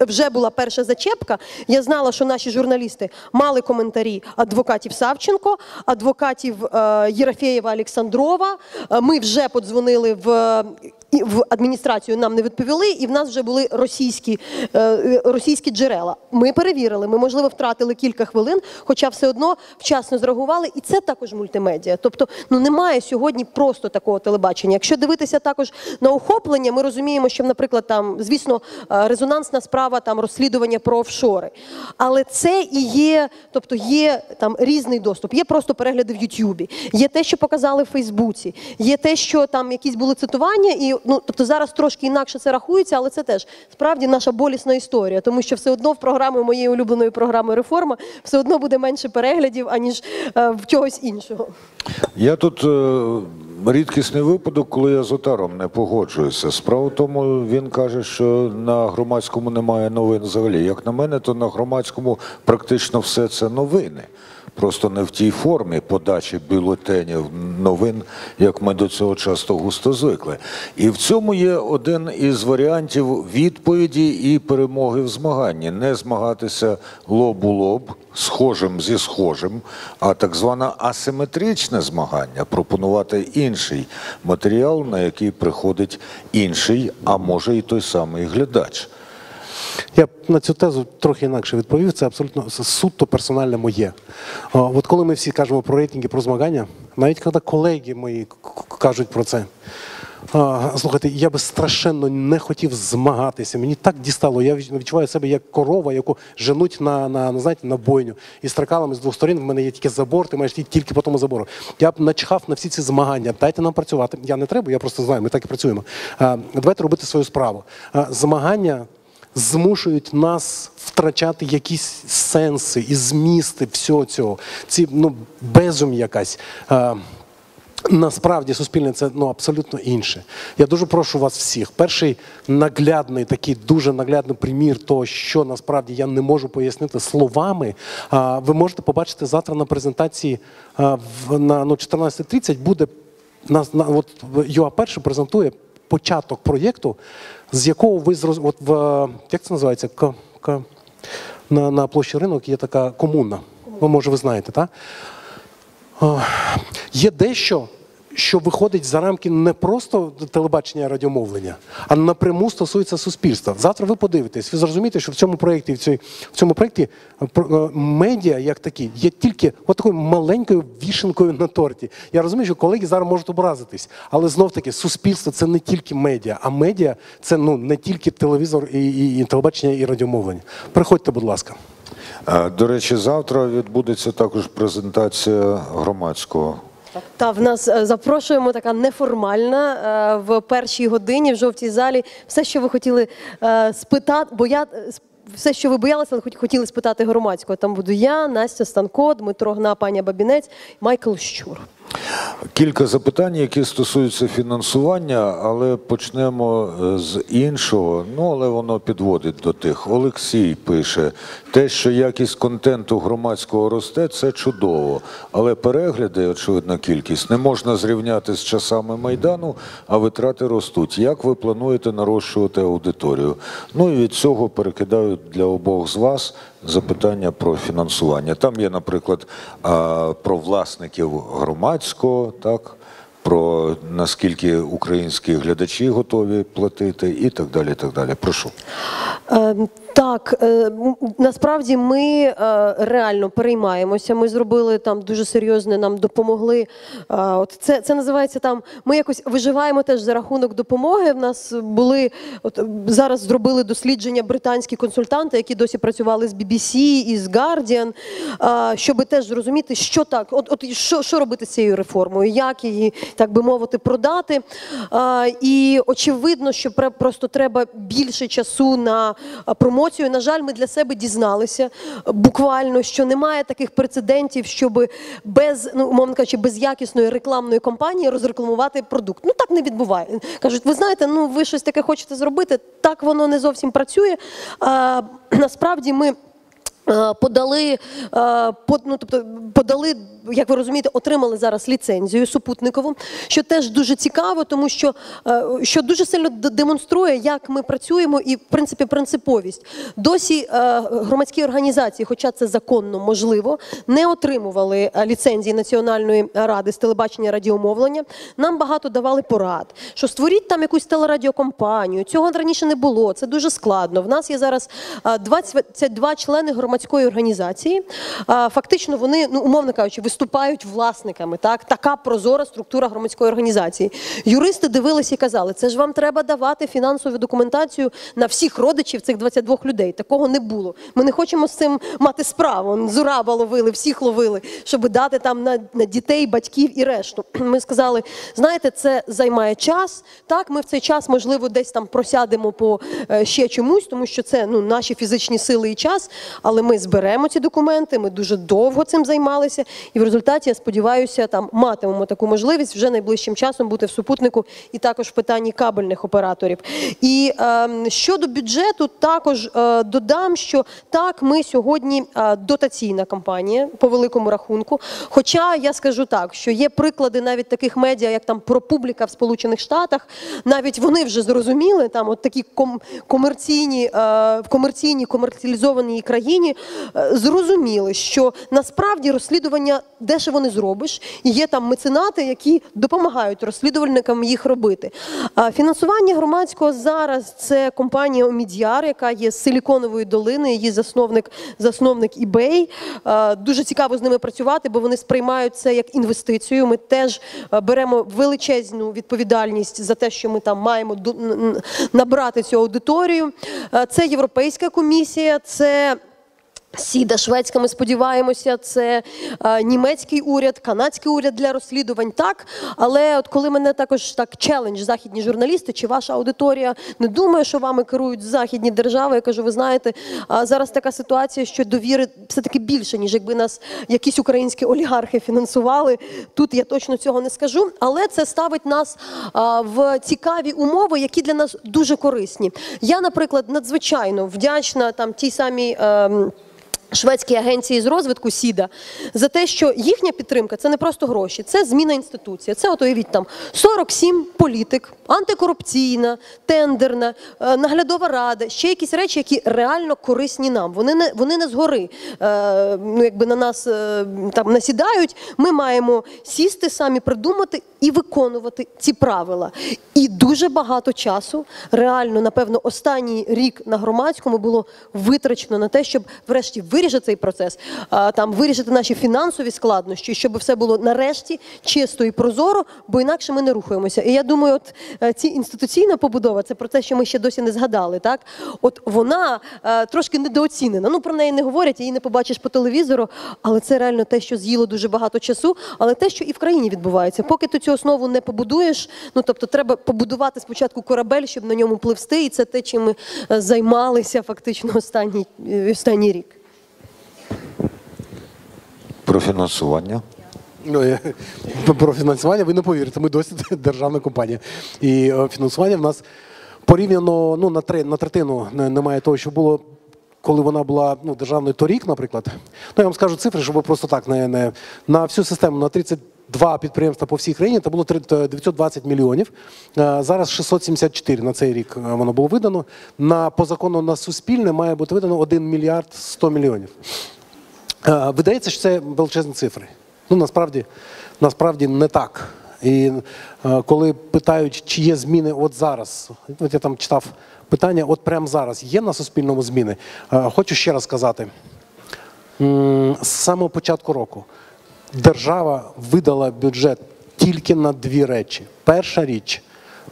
S3: вже була перша зачепка, я знала, що наші журналісти мали коментарі адвокатів Савченко, адвокатів е, Єрофєєва Олександрова. Е, Ми вже подзвонили в. І в адміністрацію нам не відповіли, і в нас вже були російські, е, е, російські джерела. Ми перевірили. Ми, можливо, втратили кілька хвилин, хоча все одно вчасно зреагували. І це також мультимедіа. Тобто, ну немає сьогодні просто такого телебачення. Якщо дивитися також на охоплення, ми розуміємо, що, наприклад, там, звісно, е, резонансна справа там розслідування про офшори. Але це і є, тобто є там різний доступ. Є просто перегляди в Ютубі, є те, що показали в Фейсбуці, є те, що там якісь були цитування, і ну тобто зараз трошки інакше це рахується, але це теж справді наша болісна історія, тому що все одно в програмі моєї улюбленої програми реформа все одно буде менше переглядів аніж е, в чогось іншого.
S1: Я тут е, рідкісний випадок, коли я з Отаром не погоджуюся. Справа в тому, він каже, що на громадському немає новин взагалі. Як на мене, то на громадському практично все це новини. Просто не в тій формі подачі бюлетенів новин, як ми до цього часто густо звикли. І в цьому є один із варіантів відповіді і перемоги в змаганні. Не змагатися лоб у лоб, схожим зі схожим, а так зване асиметричне змагання пропонувати інший матеріал, на який приходить інший, а може і той самий глядач.
S2: Я на цю тезу трохи інакше відповів. Це абсолютно суто персональне моє. От коли ми всі кажемо про рейтинги, про змагання, навіть коли колеги мої кажуть про це. Слухайте, я би страшенно не хотів змагатися. Мені так дістало. Я відчуваю себе як корова, яку женуть на, на, на, знаєте, на бойню. І строкалами з двох сторін в мене є тільки забор, ти маєш йти тільки по тому забору. Я б начхав на всі ці змагання. Дайте нам працювати. Я не треба, я просто знаю, ми так і працюємо. Давайте робити свою справу. Змагання змушують нас втрачати якісь сенси і змісти всього цього. Ці ну, безум якась. Е, Насправді суспільне це ну абсолютно інше. Я дуже прошу вас всіх. Перший наглядний, такий дуже наглядний примір того, що насправді я не можу пояснити словами. Ви можете побачити завтра на презентації в на ну, 14.30 буде на, на от ЮА перший презентує початок проєкту, з якого ви зроз... от в як це називається? К... К... На, на площі ринок є така комуна. Ну, може, ви знаєте, так? Є дещо, що виходить за рамки не просто телебачення радіомовлення, а напряму стосується суспільства. Завтра ви подивитесь, ви зрозумієте, що в цьому проєкті, в цій- в цьому проєкті про- е, медіа як такі є тільки от такою маленькою вішенкою на торті. Я розумію, що колеги зараз можуть образитись, але знов таки суспільство це не тільки медіа, а медіа це ну не тільки телевізор і, і, і телебачення і радіомовлення. Приходьте, будь ласка.
S1: Е, До речі, завтра відбудеться також презентація громадського.
S3: Та в нас е, запрошуємо така неформальна е, в першій годині в жовтій залі. Все, що ви хотіли е, спитати, бо я все, що ви боялися, але хотіли спитати громадського. Там буду я, Настя Станко, Дмитро Гна, пані Бабінець, Майкл Щур.
S1: Кілька запитань, які стосуються фінансування, але почнемо е, з іншого. Ну, але воно підводить до тих. Олексій пише: те, що якість контенту громадського росте, це чудово. Але перегляди, очевидна кількість, не можна зрівняти з часами майдану, а витрати ростуть. Як ви плануєте нарощувати аудиторію? Ну і від цього перекидаю для обох з вас запитання про фінансування. Там є, наприклад, про власників громадського, так, про наскільки українські глядачі готові платити, і так далі. І так далі. Прошу.
S3: Так, е, насправді ми е, реально переймаємося. Ми зробили там дуже серйозне, нам допомогли. Е, От це, це називається там. Ми якось виживаємо теж за рахунок допомоги. В нас були от зараз зробили дослідження британські консультанти, які досі працювали з BBC і з Guardian, щоб теж зрозуміти, що так, от, от що, що робити з цією реформою, як її, так би мовити, продати. І очевидно, що просто треба більше часу на промоцію емоцію. На жаль, ми для себе дізналися буквально, що немає таких прецедентів, щоб без, ну, умовно кажучи, без якісної рекламної кампанії розрекламувати продукт. Ну так не відбуває. Кажуть, ви знаєте, ну ви щось таке хочете зробити, так воно не зовсім працює. А, насправді ми. Е, Подали, е, ну, тобто подали, як ви розумієте, отримали зараз ліцензію супутникову, що теж дуже цікаво, тому що, е, що дуже сильно демонструє, як ми працюємо, і в принципі принциповість. Досі громадські організації, хоча це законно можливо, не отримували ліцензії Національної ради з телебачення радіомовлення. Нам багато давали порад, що створіть там якусь телерадіокомпанію. Цього раніше не було. Це дуже складно. В нас є зараз е, 22 члени громадської організації. Фактично, вони, ну умовно кажучи, виступають власниками. Так, така прозора структура громадської організації. Юристи дивилися і казали, це ж вам треба давати фінансову документацію на всіх родичів цих 22 людей. Такого не було. Ми не хочемо з цим мати справу. Зураба ловили, всіх ловили, щоб дати там на, на дітей, батьків і решту. Ми сказали, знаєте, це займає час. Так, ми в цей час, можливо, десь там просядемо по е, ще чомусь, тому що це ну, наші фізичні сили і час. Але ми зберемо ці документи, ми дуже довго цим займалися. І в результаті, я сподіваюся, там матимемо таку можливість вже найближчим часом бути в супутнику і також в питанні кабельних операторів. І е, щодо бюджету, також е, додам, що так, ми сьогодні е, дотаційна кампанія по великому рахунку. Хоча я скажу так, що є приклади навіть таких медіа, як там ProPublica в Сполучених Штатах, навіть вони вже зрозуміли там от такі ком- комерційні, е, в комерційній комерціалізованій країні зрозуміли, що насправді розслідування дешево не зробиш, і є там меценати, які допомагають розслідувальникам їх робити. Фінансування громадського зараз це компанія Омідіар, яка є з Силіконової долини, її засновник, засновник eBay. Е, Дуже цікаво з ними працювати, бо вони сприймають це як інвестицію. Ми теж е, беремо величезну відповідальність за те, що ми там маємо набрати цю аудиторію. Е, Це Європейська комісія, це. Сіда шведська, ми сподіваємося, це е, німецький уряд, канадський уряд для розслідувань. Так, але от коли мене також так челендж західні журналісти, чи ваша аудиторія не думає, що вами керують західні держави, я кажу, ви знаєте, а зараз така ситуація, що довіри все таки більше, ніж якби нас якісь українські олігархи фінансували. Тут я точно цього не скажу, але це ставить нас а, в цікаві умови, які для нас дуже корисні. Я, наприклад, надзвичайно вдячна там тій самій. ем, Шведській агенції з розвитку СІДА за те, що їхня підтримка це не просто гроші, це зміна інституції. Це от уявіть там 47 політик, антикорупційна, тендерна, е, наглядова рада, ще якісь речі, які реально корисні нам. Вони не вони не згори е, ну, якби на нас е, там насідають. Ми маємо сісти самі придумати і виконувати ці правила. І дуже багато часу, реально, напевно, останній рік на громадському було витрачено на те, щоб врешті вирішити цей процес, там вирішити наші фінансові складнощі, щоб все було нарешті чисто і прозоро, бо інакше ми не рухаємося. І я думаю, от е, ці інституційна побудова, це про те, що ми ще досі не згадали. Так, от вона е, трошки недооцінена. Ну про неї не говорять, її не побачиш по телевізору, але це реально те, що з'їло дуже багато часу, але те, що і в країні відбувається. Поки ти цю основу не побудуєш, ну тобто треба побудувати спочатку корабель, щоб на ньому пливсти, і це те, чим ми е, займалися фактично останній, останній рік.
S1: Про фінансування.
S2: Ну, е, про фінансування ви не повірите, ми досі державна компанія. І е, фінансування в нас порівняно ну, на, три, на третину немає того, що було. Коли вона була ну, державною торік, наприклад, ну я вам скажу цифри, щоб просто так не, не на всю систему на 32 підприємства по всій країні, це було е, 920 мільйонів. Е, Зараз 674 на цей рік е, воно було видано. На по закону на суспільне має бути видано 1 мільярд 100 мільйонів. Е, Видається, що це величезні цифри. Ну насправді, насправді не так. І е, коли питають, чи є зміни от зараз, от я там читав питання, от прямо зараз є на суспільному зміни. Е, Хочу ще раз сказати: з самого початку року держава видала бюджет тільки на дві речі. Перша річ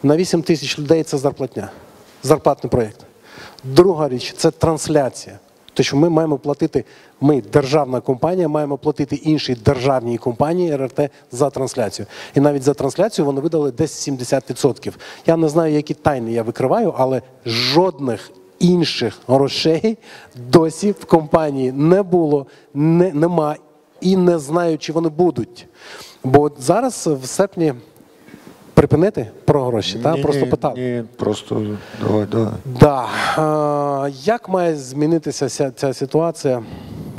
S2: на 8 тисяч людей це зарплатня, зарплатний проєкт. Друга річ це трансляція. Те, що ми маємо платити, ми, державна компанія, маємо платити іншій державній компанії РРТ за трансляцію. І навіть за трансляцію вони видали десь 70%. Я не знаю, які тайни я викриваю, але жодних інших грошей досі в компанії не було, не, нема і не знаю, чи вони будуть. Бо от зараз в серпні припинити про гроші, та?
S1: Ні,
S2: просто
S1: ні,
S2: питав.
S1: Ні, просто давай, давай.
S2: Да. А, як має змінитися ця, ця ситуація?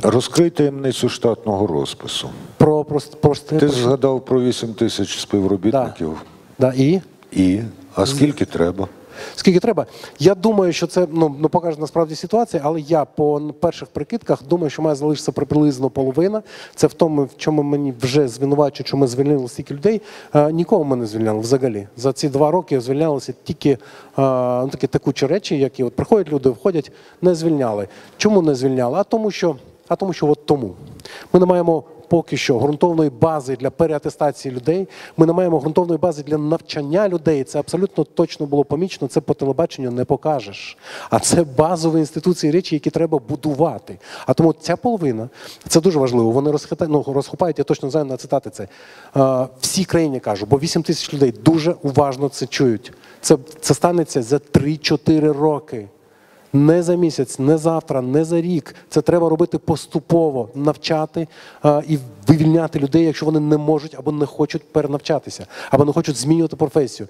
S1: Розкрий таємницю штатного розпису.
S2: Про, про, про,
S1: Ти згадав про 8 тисяч співробітників.
S2: Да, і?
S1: І? А скільки треба?
S2: Скільки треба? Я думаю, що це ну, ну покаже насправді ситуація, але я по перших прикидках думаю, що має залишитися приблизно половина. Це в тому, в чому мені вже звинувачують, що ми звільнили стільки людей. Е, нікого ми не звільняли взагалі. За ці два роки звільнялися тільки е, ну, такі текучі речі, які от приходять люди, входять, не звільняли. Чому не звільняли? А тому, що, а тому, що от тому. Ми не маємо поки що ґрунтовної бази для переатестації людей. Ми не маємо ґрунтовної бази для навчання людей. Це абсолютно точно було помічено. Це по телебаченню не покажеш. А це базові інституції речі, які треба будувати. А тому ця половина це дуже важливо. Вони розхитають, ну, розхопають, я точно знаю на цитати це. Е, всій країні кажу, бо 8 тисяч людей дуже уважно це чують. Це, це станеться за 3-4 роки. Не за місяць, не завтра, не за рік. Це треба робити поступово, навчати а, і вивільняти людей, якщо вони не можуть або не хочуть перенавчатися, або не хочуть змінювати професію.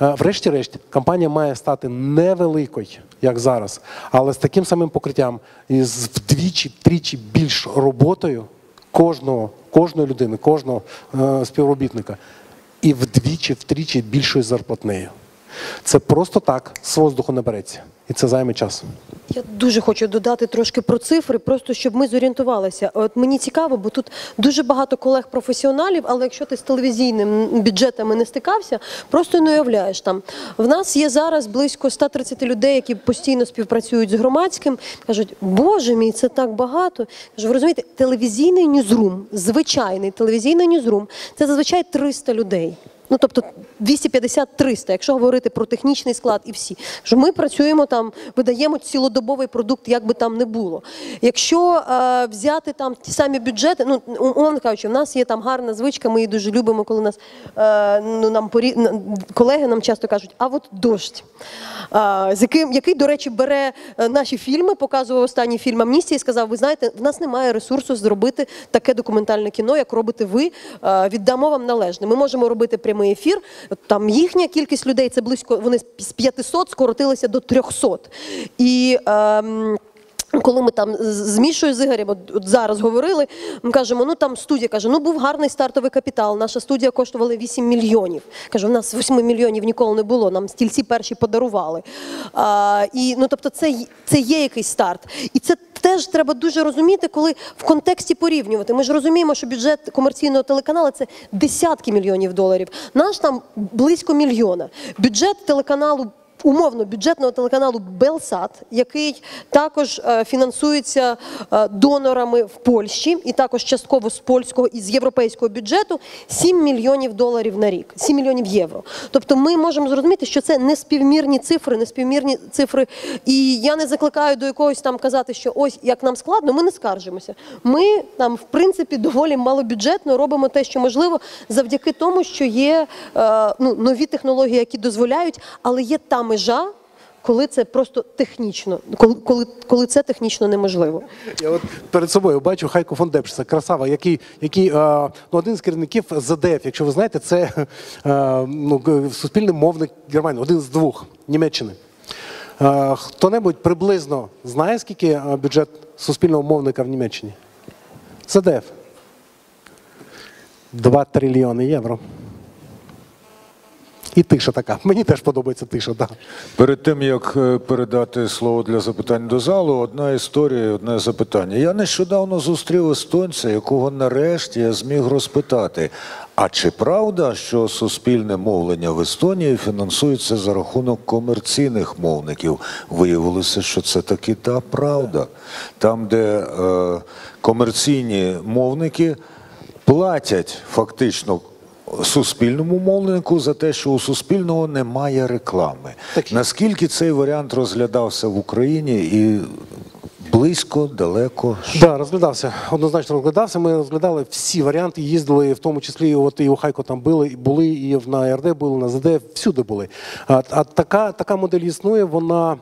S2: Врешті-решт, компанія має стати невеликою, як зараз, але з таким самим покриттям і з вдвічі, втричі більш роботою кожного, кожної людини, кожного е, співробітника, і вдвічі, втричі більшою зарплатнею. Це просто так з воздуху не береться. І це займе час.
S3: Я дуже хочу додати трошки про цифри, просто щоб ми зорієнтувалися. От мені цікаво, бо тут дуже багато колег-професіоналів, але якщо ти з телевізійним бюджетами не стикався, просто не уявляєш там. В нас є зараз близько 130 людей, які постійно співпрацюють з громадським. кажуть, боже мій, це так багато. Кажу, ви розумієте, телевізійний ньюзрум, звичайний телевізійний ньюзрум, це зазвичай 300 людей. Ну, тобто 250-300, якщо говорити про технічний склад і всі. Що ми працюємо там, видаємо цілодобовий продукт, як би там не було. Якщо е, взяти там ті самі бюджети, ну умовно кажучи, в нас є там гарна звичка, ми її дуже любимо, коли нас е, ну, нам порі... колеги нам часто кажуть, а от дощ. А, з яким, який, до речі, бере е, наші фільми, показував останній фільм Амністія і сказав: ви знаєте, в нас немає ресурсу зробити таке документальне кіно, як робите ви. Е, Віддамо вам належне. Ми можемо робити прямий ефір. Там їхня кількість людей це близько вони з 500 скоротилися до 300. І ем, коли ми там з Мішою з Ігорем от, от зараз говорили, ми кажемо, ну там студія каже, ну був гарний стартовий капітал. Наша студія коштувала 8 мільйонів. Каже, у нас 8 мільйонів ніколи не було. Нам стільці перші подарували. А, і ну тобто, це, це є якийсь старт. І це теж треба дуже розуміти, коли в контексті порівнювати. Ми ж розуміємо, що бюджет комерційного телеканалу це десятки мільйонів доларів. Наш там близько мільйона. Бюджет телеканалу. Умовно бюджетного телеканалу Белсат, який також е, фінансується е, донорами в Польщі, і також частково з польського і з європейського бюджету 7 мільйонів доларів на рік, 7 мільйонів євро. Тобто ми можемо зрозуміти, що це неспівмірні цифри, неспівмірні цифри. І я не закликаю до якогось там казати, що ось як нам складно, ми не скаржимося. Ми там, в принципі, доволі малобюджетно робимо те, що можливо, завдяки тому, що є е, ну, нові технології, які дозволяють, але є та межа. Коли це просто технічно, коли, коли, це технічно неможливо.
S2: Я от перед собою бачу Хайко фон Депшса, красава, який, який е, ну, один з керівників ЗДФ, якщо ви знаєте, це е, ну, суспільний мовник Германії, один з двох Німеччини. Е, хто-небудь приблизно знає, скільки бюджет суспільного мовника в Німеччині? ЗДФ. 2 трильйони євро. І тиша така. Мені теж подобається тиша, так.
S1: Перед тим як е, передати слово для запитань до залу, одна історія, одне запитання. Я нещодавно зустрів естонця, якого нарешті я зміг розпитати. А чи правда, що суспільне мовлення в Естонії фінансується за рахунок комерційних мовників? Виявилося, що це таки та правда. Там, де е, комерційні мовники платять фактично суспільному мовнику за те, що у суспільного немає реклами. Наскільки цей варіант розглядався в Україні і близько, далеко?
S2: Да, розглядався. Однозначно розглядався. Ми розглядали всі варіанти, їздили, в тому числі от і у Хайко там були, були, і на РД були, на ЗД, всюди були. А, а така, така модель існує, вона.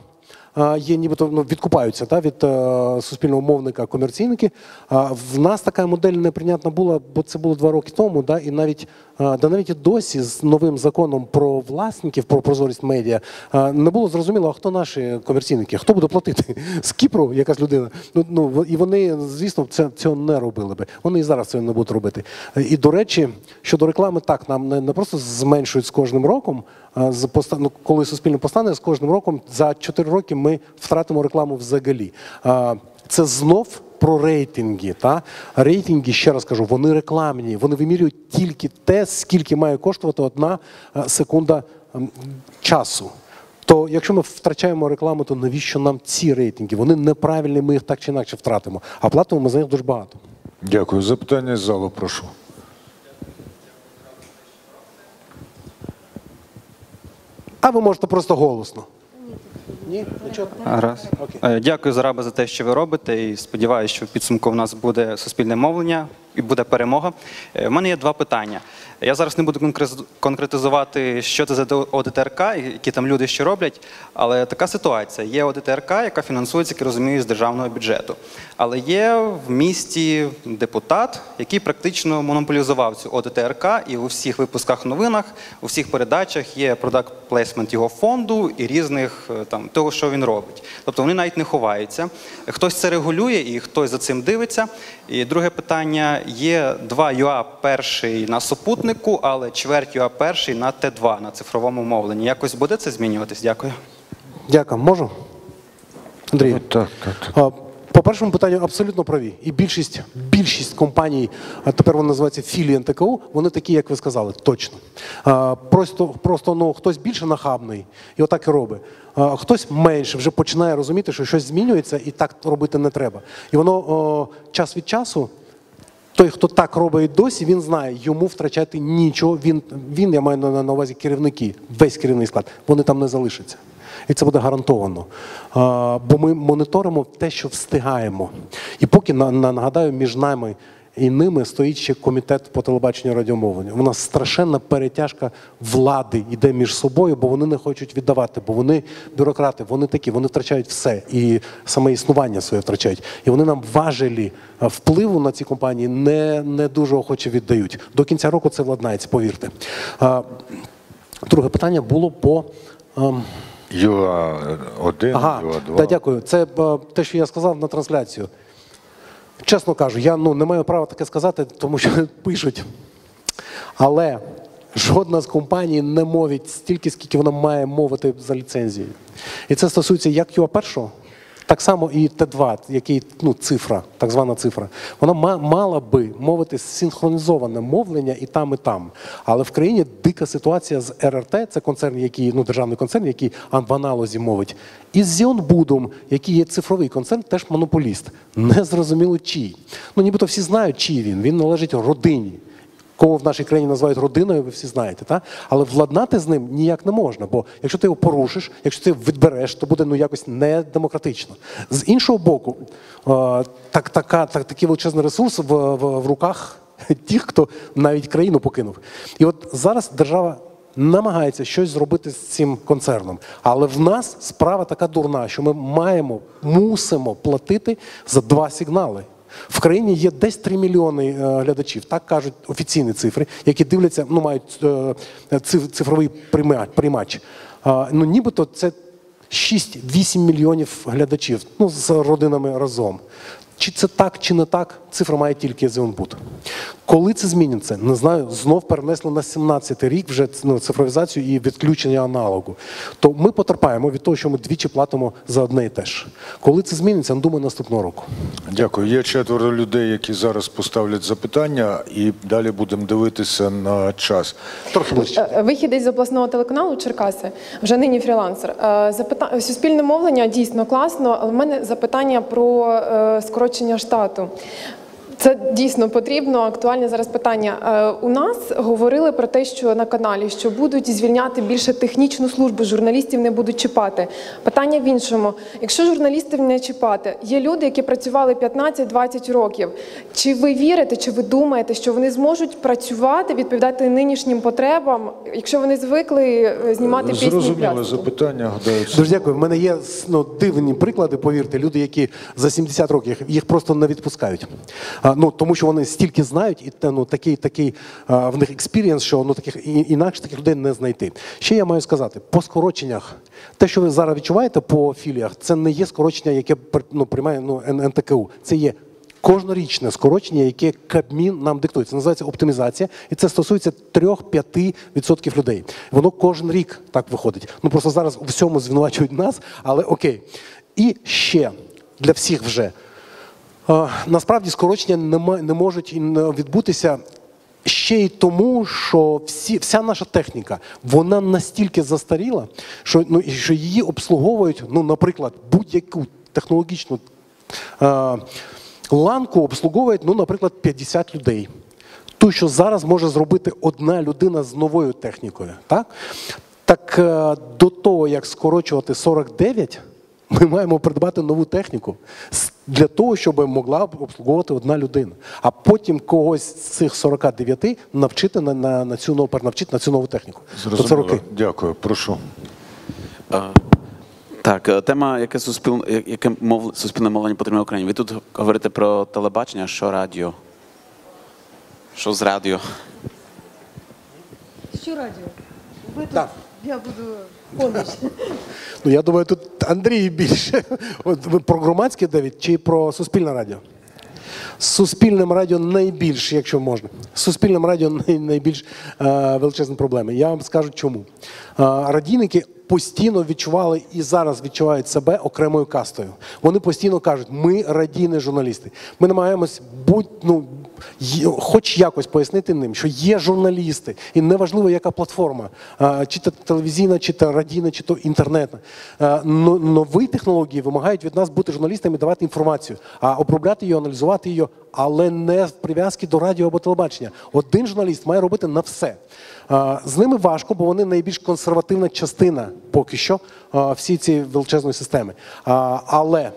S2: Є нібито ну, відкупаються та, від е, суспільного мовника комерційники. В нас така модель неприйнятна була, бо це було два роки тому. Да, і навіть а, да навіть і досі з новим законом про власників, про прозорість медіа, а, не було зрозуміло, а хто наші комерційники, хто буде платити з Кіпру, якась людина. Ну, ну і вони, звісно, це цього не робили би. Вони і зараз цього не будуть робити. І до речі, щодо реклами, так нам не, не просто зменшують з кожним роком. З поста- ну, коли суспільне постане, з кожним роком за 4 роки ми втратимо рекламу взагалі. Це знов про рейтинги. Та? Рейтинги, ще раз кажу, вони рекламні, вони вимірюють тільки те, скільки має коштувати одна секунда часу. То якщо ми втрачаємо рекламу, то навіщо нам ці рейтинги? Вони неправильні, ми їх так чи інакше втратимо. А платимо ми за них дуже багато.
S1: Дякую. Запитання з залу, прошу.
S2: А ви можете просто голосно. Ні, нічого.
S13: Раз. Окей. Дякую Зараба за те, що ви робите, і сподіваюся, що в підсумку в нас буде суспільне мовлення і буде перемога. У мене є два питання. Я зараз не буду конкретизувати, що це за ОДТРК, які там люди що роблять, але така ситуація. Є ОДТРК, яка фінансується, як я розумію, з державного бюджету. Але є в місті депутат, який практично монополізував цю ОДТРК, і у всіх випусках новинах, у всіх передачах є product placement його фонду і різних е, там того, що він робить. Тобто вони навіть не ховаються. Хтось це регулює і хтось за цим дивиться. І друге питання: є два UA перший на супутнику, але чверть UA перший на Т2, на цифровому мовленні. Якось буде це змінюватись? Дякую.
S2: Дякую. Можу? Андрій.
S1: Так, так, так.
S2: По першому питанню абсолютно праві. І більшість, більшість компаній, а тепер вони називаються філії НТКУ, вони такі, як ви сказали, точно. А, Просто, просто ну, хтось більше нахабний і отак і робить. А, Хтось менше вже починає розуміти, що щось змінюється і так робити не треба. І воно о, час від часу. Той, хто так робить досі, він знає, йому втрачати нічого. Він, він я маю на, на увазі керівники, весь керівний склад, вони там не залишаться. І це буде гарантовано. Бо ми моніторимо те, що встигаємо. І поки на, нагадаю, між нами і ними стоїть ще комітет по телебаченню радіомовленню. У нас страшенна перетяжка влади йде між собою, бо вони не хочуть віддавати, бо вони бюрократи, вони такі, вони втрачають все і саме існування своє втрачають. І вони нам важелі впливу на ці компанії не, не дуже охоче віддають. До кінця року це владнається, повірте. А, друге питання було по. ем,
S1: ЮА-1,
S2: Ага,
S1: ЮА-2.
S2: та, дякую. Це е, те, що я сказав на трансляцію. Чесно кажу, я ну, не маю права таке сказати, тому що пишуть. Але жодна з компаній не мовить стільки, скільки вона має мовити за ліцензією. І це стосується як ЮА першого, так само і Т2, який ну, цифра, так звана цифра. Вона ма- мала би мовити синхронізоване мовлення і там, і там. Але в країні дика ситуація з РРТ, це концерн, який ну державний концерн, який в аналозі мовить, і з Зіонбудом, який є цифровий концерн, теж монополіст. Не зрозуміло чий. Ну нібито всі знають, чий він. Він належить родині. Кого в нашій країні називають родиною, ви всі знаєте, та? але владнати з ним ніяк не можна, бо якщо ти його порушиш, якщо ти відбереш, то буде ну якось недемократично. З іншого боку, е, так, така, так, такий величезний ресурс в, в, в руках тих, хто навіть країну покинув. І от зараз держава намагається щось зробити з цим концерном. Але в нас справа така дурна, що ми маємо, мусимо платити за два сигнали. В країні є десь 3 мільйони е, глядачів, так кажуть офіційні цифри, які дивляться, ну мають е, цифровий приймач. Ну нібито це 6-8 мільйонів глядачів, ну з родинами разом. Чи це так, чи не так, цифра має тільки Зеонбуд. Коли це зміниться, не знаю, знов перенесли на 17-й рік вже ну, цифровізацію і відключення аналогу. То ми потерпаємо від того, що ми двічі платимо за одне і те ж. Коли це зміниться, думаю, наступного року.
S1: Дякую. Є четверо людей, які зараз поставлять запитання, і далі будемо дивитися на час.
S2: Трохи ближче.
S14: Е, Вихід із обласного телеканалу Черкаси, вже нині фрілансер. Е, Запита... Суспільне мовлення дійсно класно, але в мене запитання про е, скорочення штату. Це дійсно потрібно. Актуальне зараз питання. Е, У нас говорили про те, що на каналі що будуть звільняти більше технічну службу, журналістів не будуть чіпати. Питання в іншому: якщо журналістів не чіпати, є люди, які працювали 15-20 років. Чи ви вірите, чи ви думаєте, що вони зможуть працювати, відповідати нинішнім потребам, якщо вони звикли е, знімати пісні? пляски?
S1: запитання, гадаю.
S2: Дуже дякую. В мене є ну, дивні приклади, повірте, люди, які за 70 років їх просто не відпускають. Ну, тому що вони стільки знають, і ну, такий, такий в них experience, що ну, таких, інакше таких людей не знайти. Ще я маю сказати, по скороченнях, те, що ви зараз відчуваєте по філіях, це не є скорочення, яке ну, приймає ну, НТКУ. Це є кожнорічне скорочення, яке Кабмін нам диктує. Це називається оптимізація, і це стосується 3-5% людей. Воно кожен рік так виходить. Ну просто зараз у всьому звинувачують нас, але окей. І ще для всіх вже. Е, Насправді скорочення не, можуть відбутися ще й тому, що всі, вся наша техніка вона настільки застаріла, що, ну, що її обслуговують, ну, наприклад, будь-яку технологічну е, ланку обслуговують, ну, наприклад, 50 людей. Ту, що зараз може зробити одна людина з новою технікою. Так, так е, до того, як скорочувати 49, ми маємо придбати нову техніку для того, щоб могла б обслуговувати одна людина. А потім когось з цих 49 навчити на, на, на цю нову перенавчити на цю нову техніку. То це
S1: Зрозуміло.
S2: роки.
S1: Дякую, прошу.
S10: Так, е, тема, яке суспільне, яке мов, суспільне мовлення потрібно Україні. Ви тут говорите про телебачення, що радіо? Що з радіо?
S3: Що радіо? Ви тут,
S2: да.
S3: я буду поміч.
S2: Ну, я думаю, тут Андрій більше. От ви про громадське Давід чи про суспільне радіо? З Суспільним радіо найбільш, якщо можна. З Суспільним радіо найбільш е, величезні проблеми. Я вам скажу чому. Е, радійники постійно відчували і зараз відчувають себе окремою кастою. Вони постійно кажуть, ми радійні журналісти. Ми намагаємось будь, ну, хоч якось пояснити ним, що є журналісти, і неважливо, яка платформа, чи то телевізійна, чи то радійна, чи то інтернетна. Нові технології вимагають від нас бути журналістами, давати інформацію, а обробляти її, аналізувати її, але не в прив'язки до радіо або телебачення. Один журналіст має робити на все. З ними важко, бо вони найбільш консервативна частина поки що всі ці величезної системи. Але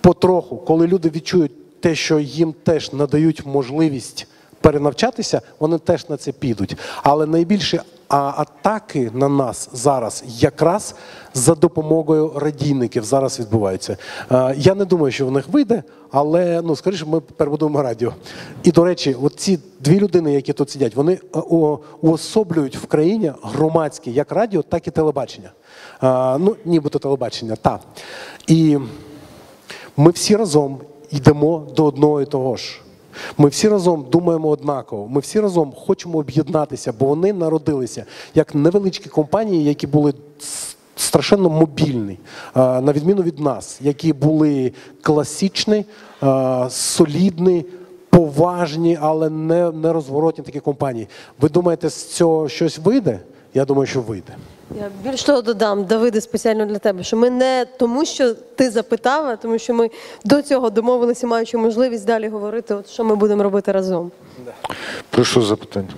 S2: потроху, коли люди відчують те, що їм теж надають можливість перенавчатися, вони теж на це підуть. Але найбільше а, атаки на нас зараз якраз за допомогою радійників зараз відбуваються. Е, Я не думаю, що в них вийде, але ну скоріше ми перебудуємо радіо. І до речі, от ці дві людини, які тут сидять, вони е, уособлюють в країні громадське як радіо, так і телебачення. Е, Ну, нібито телебачення, так. І ми всі разом йдемо до одного і того ж. Ми всі разом думаємо однаково. Ми всі разом хочемо об'єднатися, бо вони народилися як невеличкі компанії, які були страшенно мобільні, на відміну від нас, які були класичні, солідні, поважні, але не, не розворотні такі компанії. Ви думаєте, з цього щось вийде? Я думаю, що вийде.
S3: Я більш того додам, Давиде, спеціально для тебе, що ми не тому, що ти запитав, а тому що ми до цього домовилися, маючи можливість далі говорити, от що ми будемо робити разом.
S1: Прошу запитання.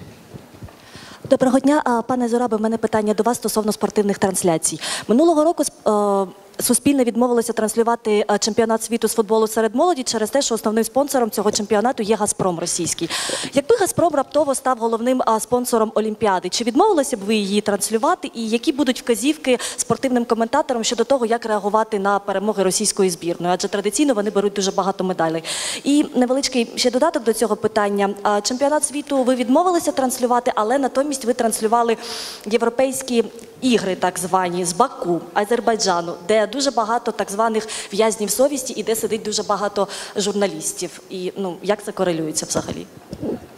S15: Доброго дня, пане Зорабе. В мене питання до вас стосовно спортивних трансляцій. Минулого року е, Суспільне відмовилося транслювати е, чемпіонат світу з футболу серед молоді через те, що основним спонсором цього чемпіонату є Газпром російський. Якби Газпром раптово став головним спонсором Олімпіади, чи відмовилися б ви її транслювати? І які будуть вказівки спортивним коментаторам щодо того, як реагувати на перемоги російської збірної? Адже традиційно вони беруть дуже багато медалей. І невеличкий ще додаток до цього питання. Чемпіонат світу ви відмовилися транслювати, але натомість ви транслювали європейські ігри, так звані, з Баку, Азербайджану, де дуже багато так званих в'язнів совісті і де сидить дуже багато журналістів. І ну як це корелюється взагалі?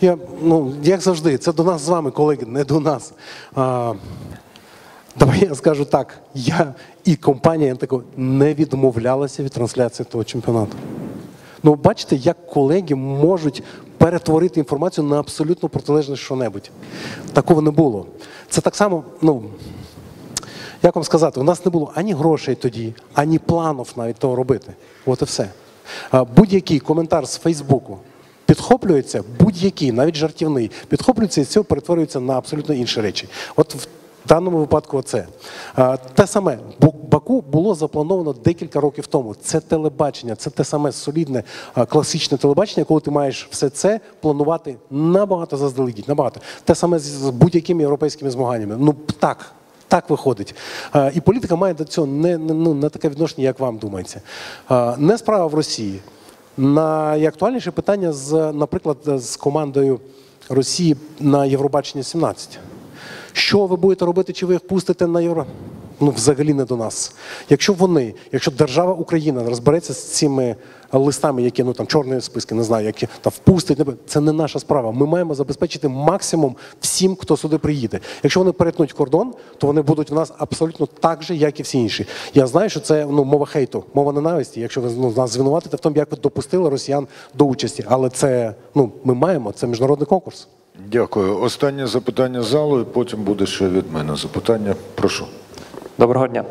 S2: Я, ну, як завжди, це до нас з вами, колеги, не до нас. А, давай я скажу так: я і компанія НТК не відмовлялася від трансляції того чемпіонату. Ну, бачите, як колеги можуть перетворити інформацію на абсолютно протилежне що-небудь. Такого не було. Це так само, ну. Як вам сказати, у нас не було ані грошей тоді, ані планів навіть того робити. От і все. Будь-який коментар з Фейсбуку підхоплюється будь-який, навіть жартівний, підхоплюється і цього перетворюється на абсолютно інші речі. От в даному випадку це. Те саме Баку було заплановано декілька років тому. Це телебачення, це те саме солідне класичне телебачення, коли ти маєш все це планувати набагато заздалегідь, набагато. Те саме з будь-якими європейськими змаганнями. Ну так. Так виходить. І політика має до цього не, ну, не таке відношення, як вам думається. Не справа в Росії. Найактуальніше питання з, наприклад, з командою Росії на Євробачення 17. Що ви будете робити, чи ви їх пустите на євро? Ну, взагалі не до нас. Якщо вони, якщо держава Україна розбереться з цими листами, які ну там чорні списки, не знаю, які там впустить, це не наша справа. Ми маємо забезпечити максимум всім, хто сюди приїде. Якщо вони перетнуть кордон, то вони будуть в нас абсолютно так же, як і всі інші. Я знаю, що це ну мова хейту, мова ненависті. Якщо ви ну, нас звинуватите в тому, як ви допустили росіян до участі, але це ну ми маємо це міжнародний конкурс.
S1: Дякую. Останнє запитання залу, і потім буде ще від мене запитання. Прошу.
S16: Доброго дня.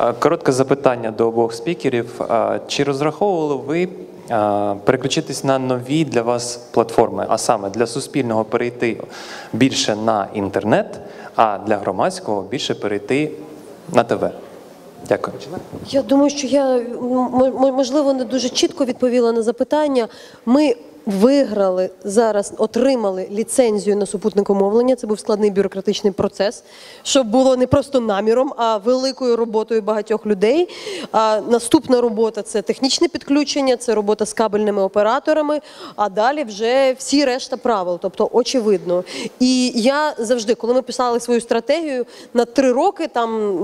S16: Е, Коротке запитання до обох спікерів. Е, Чи розраховували ви е, переключитись на нові для вас платформи, а саме для суспільного перейти більше на інтернет, а для громадського більше перейти на ТВ? Дякую.
S3: Я думаю, що я можливо не дуже чітко відповіла на запитання. Ми виграли зараз, отримали ліцензію на супутникове мовлення. Це був складний бюрократичний процес, що було не просто наміром, а великою роботою багатьох людей. А наступна робота це технічне підключення, це робота з кабельними операторами. А далі вже всі решта правил, тобто очевидно. І я завжди, коли ми писали свою стратегію на три роки, там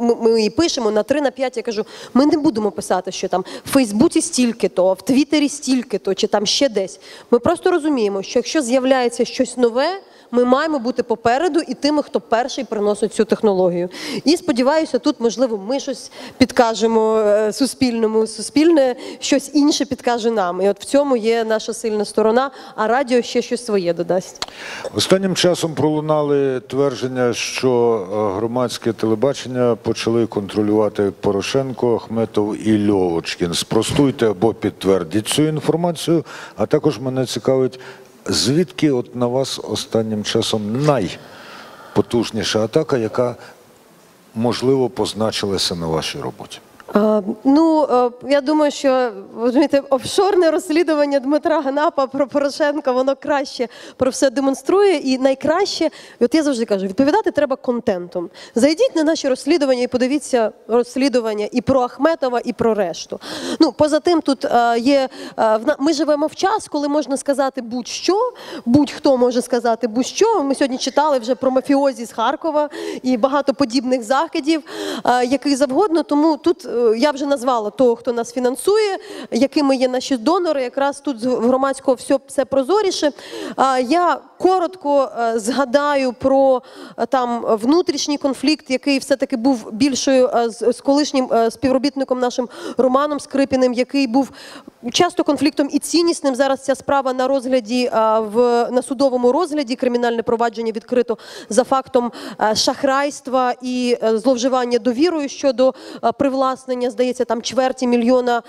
S3: ми, ми, її пишемо на три, на п'ять. Я кажу, ми не будемо писати, що там в Фейсбуці стільки-то, в Твіттері стільки-то, чи там ще десь. Ми просто розуміємо, що якщо з'являється щось нове. Ми маємо бути попереду і тими, хто перший приносить цю технологію. І сподіваюся, тут можливо ми щось підкажемо е, суспільному, суспільне щось інше підкаже нам. І от в цьому є наша сильна сторона, а радіо ще щось своє додасть.
S1: Останнім часом пролунали твердження, що е, громадське телебачення почали контролювати Порошенко, Ахметов і Льовочкін. Спростуйте або підтвердіть цю інформацію. А також мене цікавить, звідки от на вас останнім часом найпотужніша атака, яка можливо позначилася на вашій роботі?
S3: А, ну, е, я думаю, що розумієте, офшорне розслідування Дмитра Ганапа про Порошенка, воно краще про все демонструє. І найкраще, от я завжди кажу, відповідати треба контентом. Зайдіть на наші розслідування і подивіться розслідування і про Ахметова, і про решту. Ну, поза тим, тут е, є е, ми живемо в час, коли можна сказати будь-що, будь-хто може сказати будь-що. Ми сьогодні читали вже про мафіозі з Харкова і багато подібних закидів, е, яких завгодно. Тому тут е, я вже назвала того, хто нас фінансує, якими є наші донори. Якраз тут з громадського все, все прозоріше. Я коротко е, згадаю про е, там внутрішній конфлікт, який все-таки був більшою е, з, колишнім співробітником нашим Романом Скрипіним, який був часто конфліктом і ціннісним. Зараз ця справа на розгляді в на судовому розгляді. Кримінальне провадження відкрито за фактом шахрайства і зловживання довірою щодо привласнення, здається, там чверті мільйона.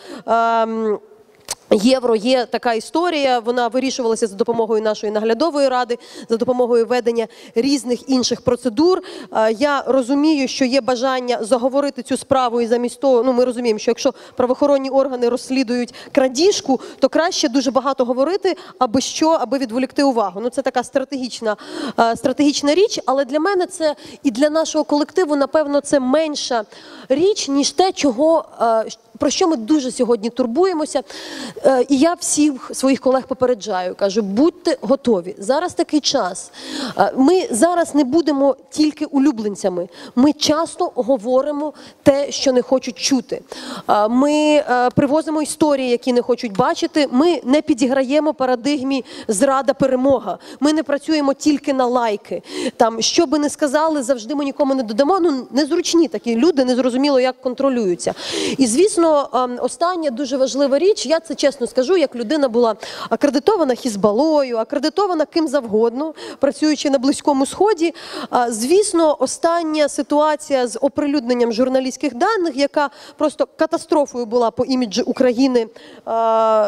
S3: Євро є така історія. Вона вирішувалася за допомогою нашої наглядової ради, за допомогою ведення різних інших процедур. Е, Я розумію, що є бажання заговорити цю справу, і замість того, ну ми розуміємо, що якщо правоохоронні органи розслідують крадіжку, то краще дуже багато говорити, аби що, аби відволікти увагу. Ну це така стратегічна, е, стратегічна річ. Але для мене це і для нашого колективу, напевно, це менша річ ніж те, чого. Про що ми дуже сьогодні турбуємося. Е, І я всіх своїх колег попереджаю, кажу, будьте готові. Зараз такий час. Е, Ми зараз не будемо тільки улюбленцями. Ми часто говоримо те, що не хочуть чути. Е, Ми привозимо історії, які не хочуть бачити. Ми не підіграємо парадигмі зрада перемога. Ми не працюємо тільки на лайки. Там що би не сказали, завжди ми нікому не додамо. Ну незручні такі люди, незрозуміло, як контролюються. І звісно, ем, остання дуже важлива річ. Я це чесно скажу, як людина була акредитована Хізбалою, акредитована ким завгодно, працюючи на Близькому Сході. Звісно, остання ситуація з оприлюдненням журналістських даних, яка просто катастрофою була по іміджу України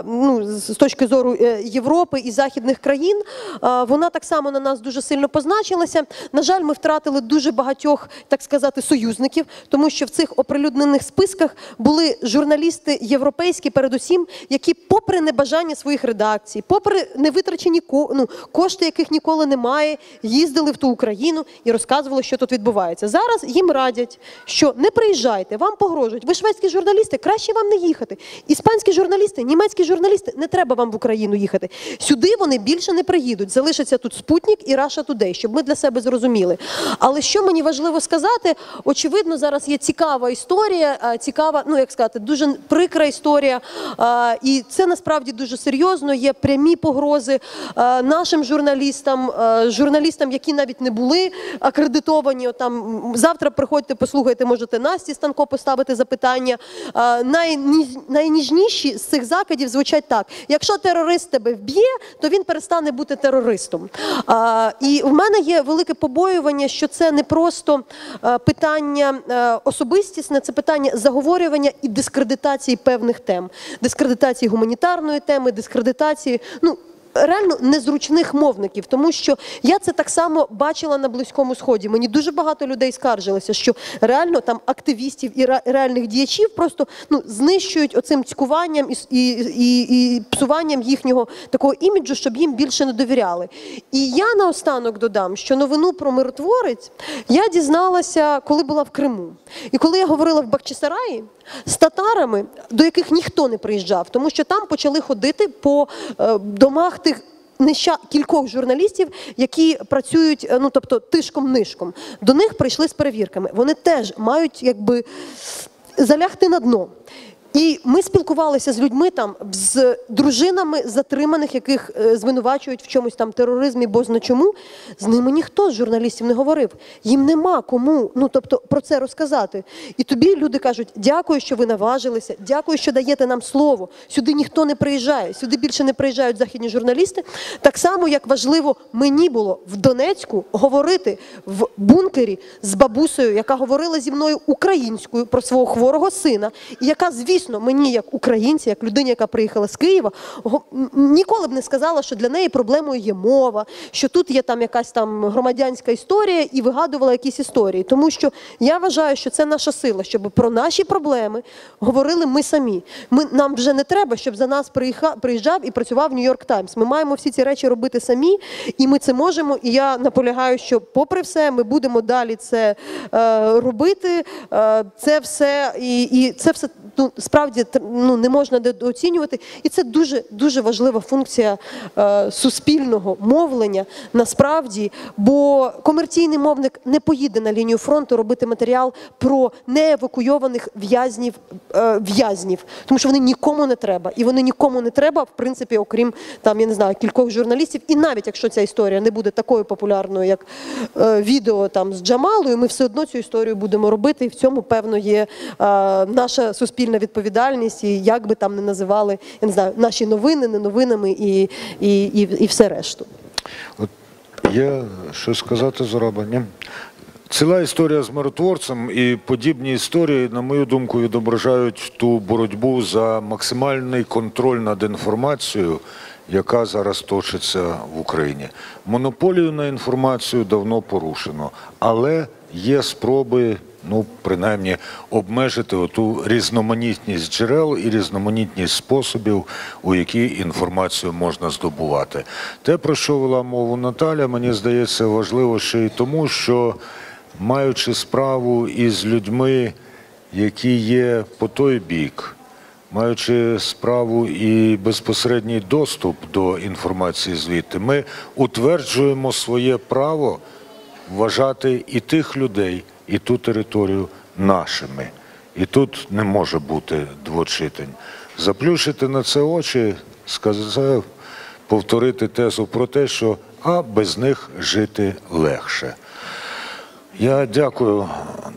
S3: ну, з з точки зору е, Європи і західних країн, вона так само на нас дуже сильно позначилася. На жаль, ми втратили дуже багатьох, так сказати, союзників, тому що в цих оприлюднених списках були журналісти європейські, передусім, які, попри небажання своїх редакцій, попри невитрачені ну, кошти, яких ніколи немає, їздили в ту Україну і розказували, що тут відбувається. Зараз їм радять, що не приїжджайте, вам погрожують. Ви шведські журналісти, краще вам не їхати. Іспанські журналісти, німецькі журналісти, не треба вам в Україну їхати. Сюди вони більше не приїдуть. Залишиться тут Спутник і Russia Today, щоб ми для себе зрозуміли. Але що мені важливо сказати, очевидно, зараз є цікава історія, цікава, ну як сказати, дуже прикра історія. І це насправді дуже серйозно. Є прямі погрози нашим журналістам, журналістам, які навіть не були акредитовані. Там завтра приходьте, послухайте, можете Насті Станко поставити запитання. Найніжніші з цих закидів звучать так: якщо терорист тебе вб'є, то він перестане бути терористом. І в мене є велике побоювання, що це не просто питання особистісне, це питання заговорювання і дискредитації певних тем, дискредитації гуманітарної теми, дискредитації. Ну, реально незручних мовників, тому що я це так само бачила на Близькому Сході. Мені дуже багато людей скаржилося, що реально там активістів і ре- реальних діячів просто ну знищують оцим цькуванням і, і, і, і псуванням їхнього такого іміджу, щоб їм більше не довіряли. І я наостанок додам, що новину про миротворець я дізналася, коли була в Криму. І коли я говорила в Бахчисараї з татарами, до яких ніхто не приїжджав, тому що там почали ходити по е, домах тих. Неща кількох журналістів, які працюють, е, ну тобто тишком-нишком, до них прийшли з перевірками. Вони теж мають якби залягти на дно. І ми спілкувалися з людьми там, з дружинами затриманих, яких е, звинувачують в чомусь там тероризмі, бо чому. З ними ніхто з журналістів не говорив. Їм нема кому ну тобто про це розказати. І тобі люди кажуть: дякую, що ви наважилися, дякую, що даєте нам слово. Сюди ніхто не приїжджає, сюди більше не приїжджають західні журналісти. Так само, як важливо мені було в Донецьку говорити в бункері з бабусею, яка говорила зі мною українською про свого хворого сина, і яка, звісно, мені, як українці, як людині, яка приїхала з Києва, ніколи б не сказала, що для неї проблемою є мова, що тут є там якась там громадянська історія, і вигадувала якісь історії. Тому що я вважаю, що це наша сила, щоб про наші проблеми говорили ми самі. Ми нам вже не треба, щоб за нас приїжджав і працював Нью-Йорк Таймс. Ми маємо всі ці речі робити самі, і ми це можемо. І я наполягаю, що, попри все, ми будемо далі це е, робити. Е, це все і, і це все ну, справді ну, не можна недооцінювати. І це дуже дуже важлива функція е, суспільного мовлення насправді, бо комерційний мовник не поїде на лінію фронту робити матеріал про неевакуйованих в'язнів е, в'язнів, тому що вони нікому не треба, і вони нікому не треба, в принципі, окрім там, я не знаю, кількох журналістів. І навіть якщо ця історія не буде такою популярною, як е, відео там з Джамалою, ми все одно цю історію будемо робити. І в цьому певно є е, наша суспільна відповідальність, і як би там не називали, я не знаю, наші новини, не новинами і, і, і, і все решту.
S1: От Є що сказати Зораба? Ні? Ціла історія з миротворцем і подібні історії, на мою думку, відображають ту боротьбу за максимальний контроль над інформацією, яка зараз точиться в Україні. Монополію на інформацію давно порушено, але є спроби, ну принаймні, обмежити оту різноманітність джерел і різноманітність способів, у які інформацію можна здобувати. Те, про що вела мову Наталя, мені здається, важливо ще й тому, що маючи справу із людьми, які є по той бік, маючи справу і безпосередній доступ до інформації звідти, ми утверджуємо своє право вважати і тих людей, і ту територію нашими. І тут не може бути двочитань. Заплющити на це очі, сказав, повторити тезу про те, що а без них жити легше. Я дякую.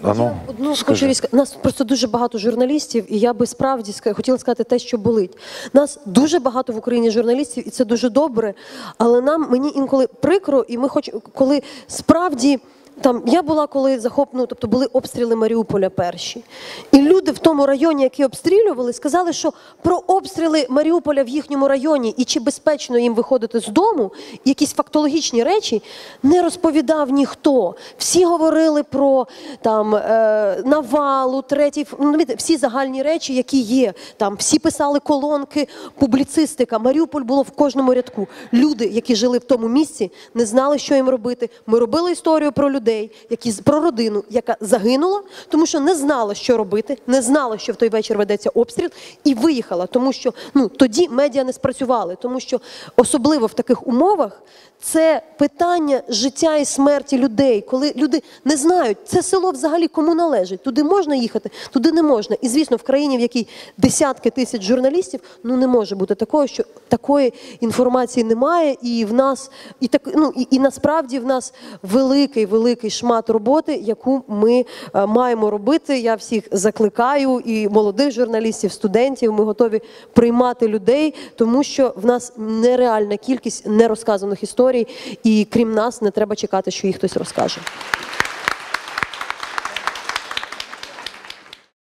S1: А ну,
S3: Одну хочу
S1: скажи.
S3: Нас просто дуже багато журналістів, і я би справді хотіла сказати те, що болить. Нас дуже багато в Україні журналістів, і це дуже добре. Але нам мені інколи прикро, і ми хоч коли справді. Там я була, коли захопну, тобто були обстріли Маріуполя перші. І люди в тому районі, які обстрілювали, сказали, що про обстріли Маріуполя в їхньому районі і чи безпечно їм виходити з дому, якісь фактологічні речі не розповідав ніхто. Всі говорили про там е, навалу, третій ну, всі загальні речі, які є. Там всі писали колонки, публіцистика. Маріуполь було в кожному рядку. Люди, які жили в тому місці, не знали, що їм робити. Ми робили історію про людей, які з- про родину, яка загинула, тому що не знала, що робити, не знала, що в той вечір ведеться обстріл, і виїхала, тому що ну тоді медіа не спрацювали, тому що особливо в таких умовах це питання життя і смерті людей, коли люди не знають, це село взагалі кому належить. Туди можна їхати, туди не можна. І звісно, в країні, в якій десятки тисяч журналістів, ну не може бути такого, що такої інформації немає, і в нас і так ну і, і насправді в нас великий великий шмат роботи, яку ми е, маємо робити. Я всіх закликаю, і молодих журналістів, студентів. Ми готові приймати людей, тому що в нас нереальна кількість нерозказаних історій, і крім нас не треба чекати, що їх хтось розкаже.